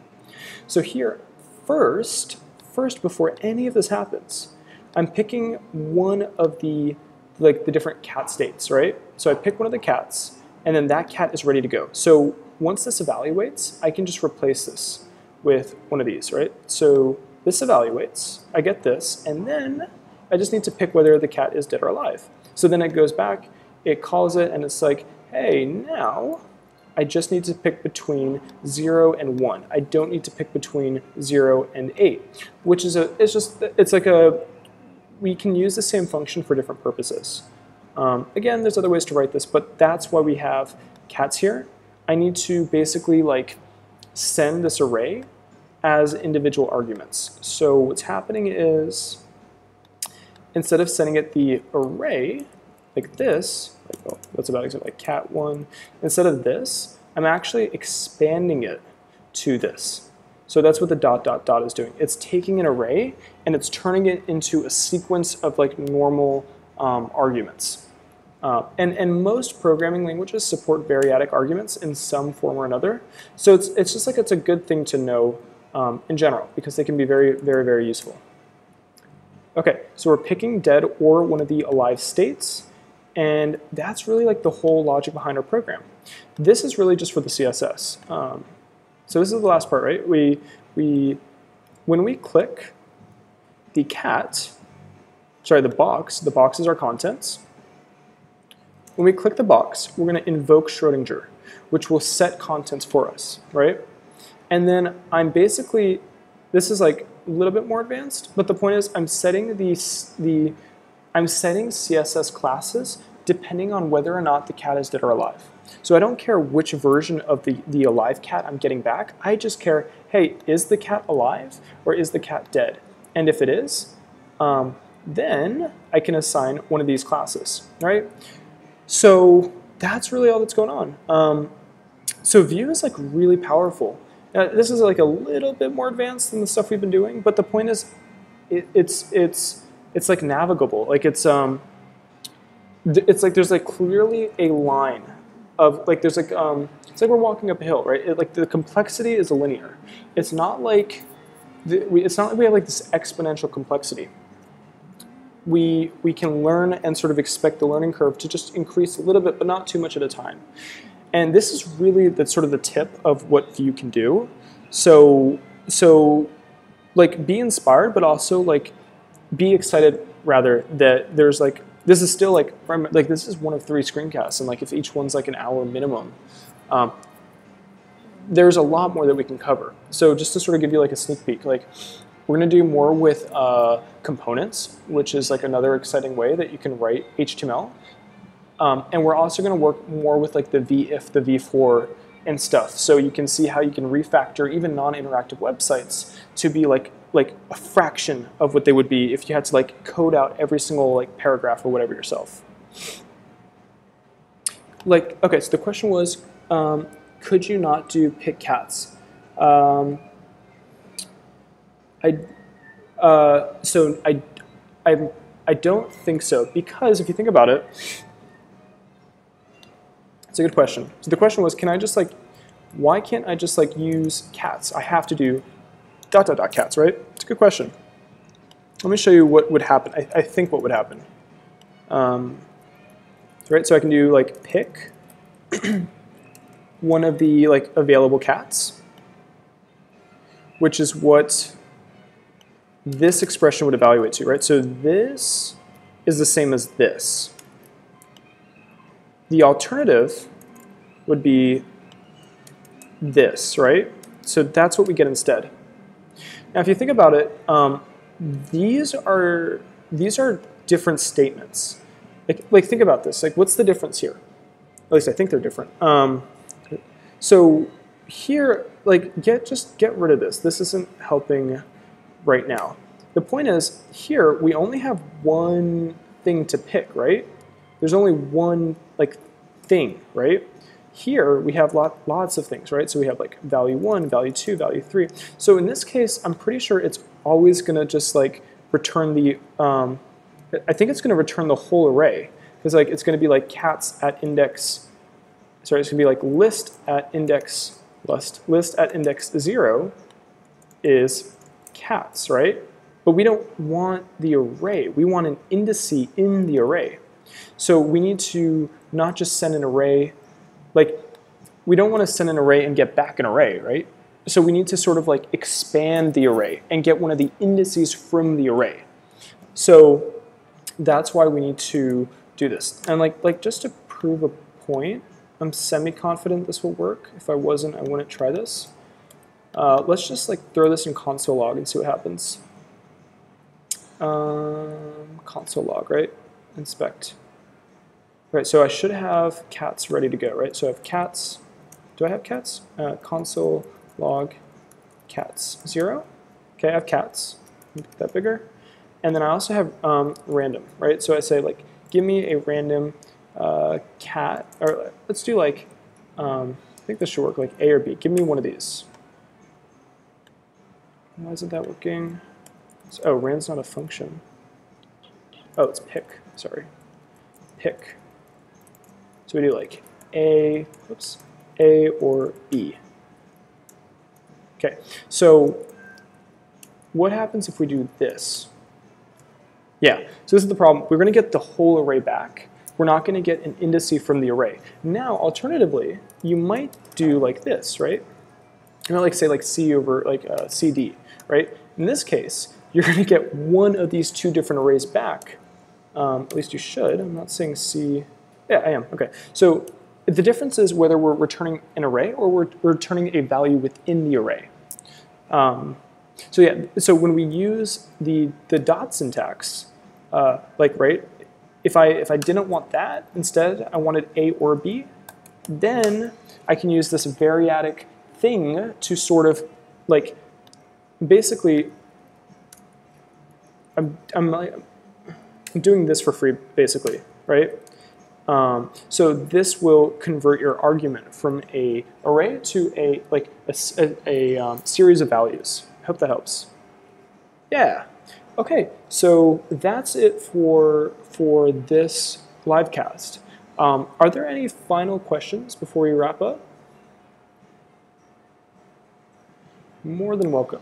So here, first, first before any of this happens, I'm picking one of the like the different cat states, right? So I pick one of the cats, and then that cat is ready to go. So once this evaluates, I can just replace this with one of these, right? So this evaluates, I get this, and then I just need to pick whether the cat is dead or alive. So then it goes back, it calls it, and it's like, hey, now I just need to pick between 0 and 1. I don't need to pick between 0 and 8, which is a, it's just, it's like a, we can use the same function for different purposes. Um, again, there's other ways to write this, but that's why we have cats here. I need to basically like send this array as individual arguments. So what's happening is instead of sending it the array like this, like, oh, that's about example, like cat1, instead of this, I'm actually expanding it to this. So that's what the dot dot dot is doing. It's taking an array and it's turning it into a sequence of like normal um, arguments. Uh, and, and most programming languages support variadic arguments in some form or another. So it's, it's just like it's a good thing to know um, in general because they can be very, very, very useful. Okay, so we're picking dead or one of the alive states, and that's really like the whole logic behind our program. This is really just for the CSS. Um, so this is the last part, right? We, we, when we click the cat, sorry, the box, the box is our contents. When we click the box, we're going to invoke Schrodinger, which will set contents for us, right? And then I'm basically, this is like a little bit more advanced, but the point is I'm setting the, the I'm setting CSS classes depending on whether or not the cat is dead or alive. So I don't care which version of the, the alive cat I'm getting back. I just care, hey, is the cat alive or is the cat dead? And if it is, um, then I can assign one of these classes, right? So that's really all that's going on. Um, so Vue is like really powerful. Now, this is like a little bit more advanced than the stuff we've been doing, but the point is, it, it's it's it's like navigable. Like it's um, it's like there's like clearly a line of like there's like um, it's like we're walking up a hill, right? It, like the complexity is a linear. It's not like the, we, it's not like we have like this exponential complexity. We we can learn and sort of expect the learning curve to just increase a little bit, but not too much at a time. And this is really the sort of the tip of what Vue can do. So so like be inspired, but also like be excited rather that there's like this is still like like this is one of three screencasts, and like if each one's like an hour minimum, um, there's a lot more that we can cover. So just to sort of give you like a sneak peek, like we're going to do more with uh, components, which is like another exciting way that you can write HTML. Um, and we're also going to work more with like the v-if, the v-for and stuff. So you can see how you can refactor even non-interactive websites to be like like a fraction of what they would be if you had to like code out every single like paragraph or whatever yourself. Like okay, so the question was, um, could you not do pick cats? Um, I Uh, so I, I, I don't think so because if you think about it, it's a good question. So the question was, can I just like, why can't I just like use cats? I have to do dot dot dot cats, right? It's a good question. Let me show you what would happen. I, I think what would happen. Um, right, so I can do like pick one of the like available cats, which is what this expression would evaluate to, right? So this is the same as this. The alternative would be this, right? So that's what we get instead. Now, if you think about it, um, these are these are different statements. Like, like, think about this. Like, what's the difference here? At least I think they're different. Um, so here, like, get just get rid of this. This isn't helping right now. The point is, here we only have one thing to pick, right? there's only one like thing, right? Here we have lot, lots of things, right? So we have like value one, value two, value three. So in this case, I'm pretty sure it's always gonna just like return the, um, I think it's gonna return the whole array because like it's gonna be like cats at index, sorry, it's gonna be like list at index, list, list at index zero is cats, right? But we don't want the array. We want an indice in the array. So we need to not just send an array, like we don't want to send an array and get back an array, right? So we need to sort of like expand the array and get one of the indices from the array. So that's why we need to do this. And like, like just to prove a point, I'm semi-confident this will work. If I wasn't, I wouldn't try this. Uh, let's just like throw this in console log and see what happens. Um, console log, right? Inspect. Right, so I should have cats ready to go, right? So I have cats. Do I have cats? Uh, console log cats zero. Okay, I have cats. Make that bigger. And then I also have um, random, right? So I say like, give me a random uh, cat, or let's do like, um, I think this should work like A or B. Give me one of these. Why isn't that working? oh, rand's not a function. Oh, it's pick, sorry. Pick. So we do like A, oops, A or B. Okay, so what happens if we do this? Yeah, so this is the problem. We're going to get the whole array back. We're not going to get an indice from the array. Now, alternatively, you might do like this, right? You might like say like C over like uh, CD, right? In this case, you're going to get one of these two different arrays back. Um, at least you should. I'm not saying C yeah, I am. Okay. So the difference is whether we're returning an array or we're returning a value within the array. Um, so yeah, so when we use the, the dot syntax, uh, like, right, if I, if I didn't want that, instead I wanted A or B, then I can use this variadic thing to sort of, like, basically, I'm, I'm, I'm doing this for free, basically, right? Um, so this will convert your argument from a array to a like a, a, a um, series of values. I hope that helps. Yeah. Okay. So that's it for for this live cast. Um, are there any final questions before we wrap up? More than welcome.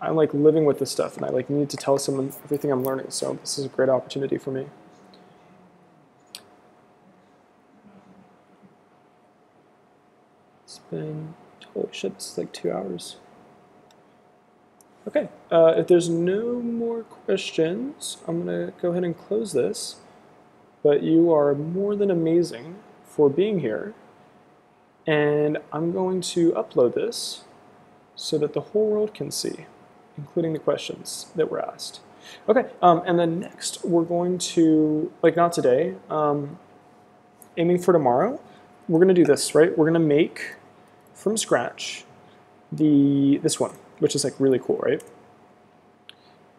I'm like living with this stuff, and I like need to tell someone everything I'm learning. So this is a great opportunity for me. Been, holy shit, it's like two hours. Okay, uh, if there's no more questions, I'm going to go ahead and close this. But you are more than amazing for being here. And I'm going to upload this so that the whole world can see, including the questions that were asked. Okay, um, and then next we're going to, like not today, um, aiming for tomorrow, we're going to do this, right? We're going to make from scratch the this one, which is like really cool, right?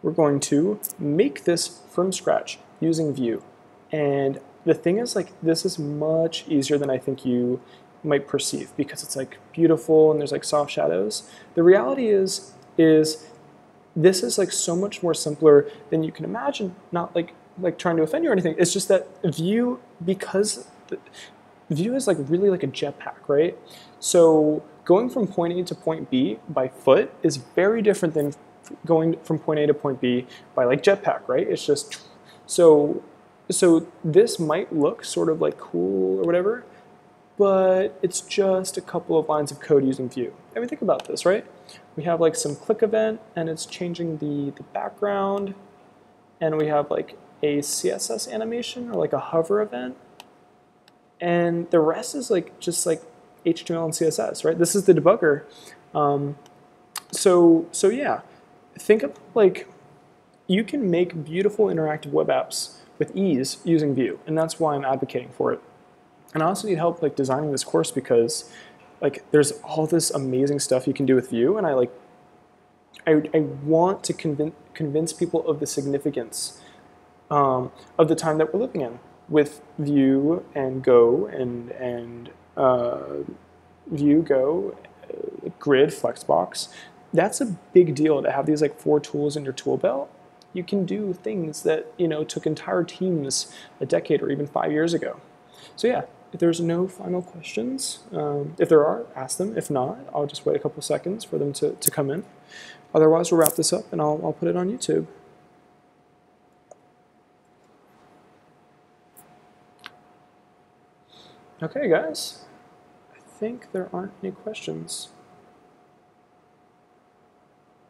We're going to make this from scratch using Vue. And the thing is like this is much easier than I think you might perceive because it's like beautiful and there's like soft shadows. The reality is is this is like so much more simpler than you can imagine. Not like like trying to offend you or anything. It's just that Vue because the, Vue is like really like a jetpack, right? So going from point A to point B by foot is very different than going from point A to point B by like jetpack, right? It's just so so this might look sort of like cool or whatever, but it's just a couple of lines of code using Vue. I mean, think about this, right? We have like some click event and it's changing the, the background and we have like a CSS animation or like a hover event and the rest is like just like HTML and CSS, right? This is the debugger. Um, so, so yeah, think of like you can make beautiful interactive web apps with ease using Vue, and that's why I'm advocating for it. And I also need help like designing this course because like there's all this amazing stuff you can do with Vue, and I like I, I want to convince convince people of the significance um, of the time that we're living in with Vue and Go and and uh, Vue Go, uh, Grid, Flexbox. That's a big deal to have these like four tools in your tool belt. You can do things that you know took entire teams a decade or even five years ago. So yeah, if there's no final questions, um, if there are, ask them. If not, I'll just wait a couple seconds for them to, to come in. Otherwise, we'll wrap this up and I'll, I'll put it on YouTube. Okay, guys. I think there aren't any questions.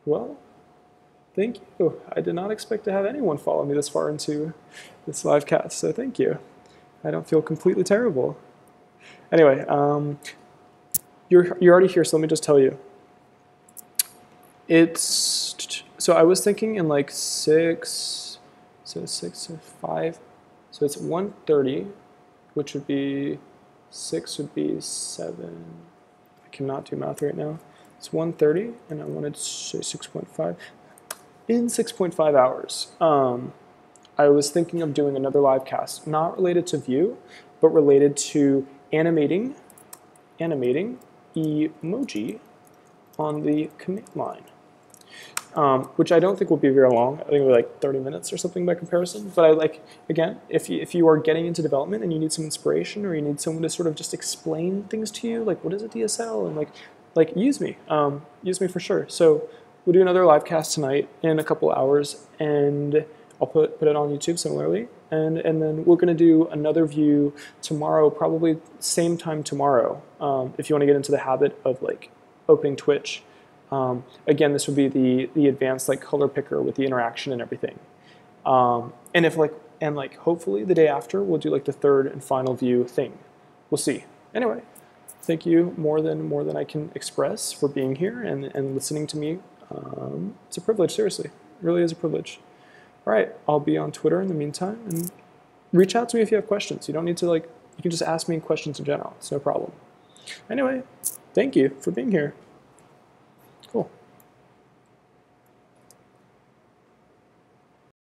Well, thank you. I did not expect to have anyone follow me this far into this live cast, so thank you. I don't feel completely terrible. Anyway, um, you're, you're already here, so let me just tell you. It's, so I was thinking in like six, so six to five, so it's 1.30, which would be 6 would be 7. I cannot do math right now. It's 1.30, and I wanted to say 6.5. In 6.5 hours, um, I was thinking of doing another live cast, not related to Vue, but related to animating, animating emoji on the command line um, which I don't think will be very long. I think it'll be like 30 minutes or something by comparison. But I like, again, if you, if you are getting into development and you need some inspiration or you need someone to sort of just explain things to you, like what is a DSL and like, like use me, um, use me for sure. So we'll do another live cast tonight in a couple hours and I'll put, put it on YouTube similarly. And, and then we're going to do another Vue tomorrow, probably same time tomorrow, um, if you want to get into the habit of like opening Twitch um, again, this would be the the advanced like color picker with the interaction and everything. Um, and if like and like hopefully the day after we'll do like the third and final Vue thing. We'll see. Anyway, thank you more than more than I can express for being here and and listening to me. Um, it's a privilege. Seriously, it really is a privilege. All right, I'll be on Twitter in the meantime and reach out to me if you have questions. You don't need to like you can just ask me questions in general. It's no problem. Anyway, thank you for being here.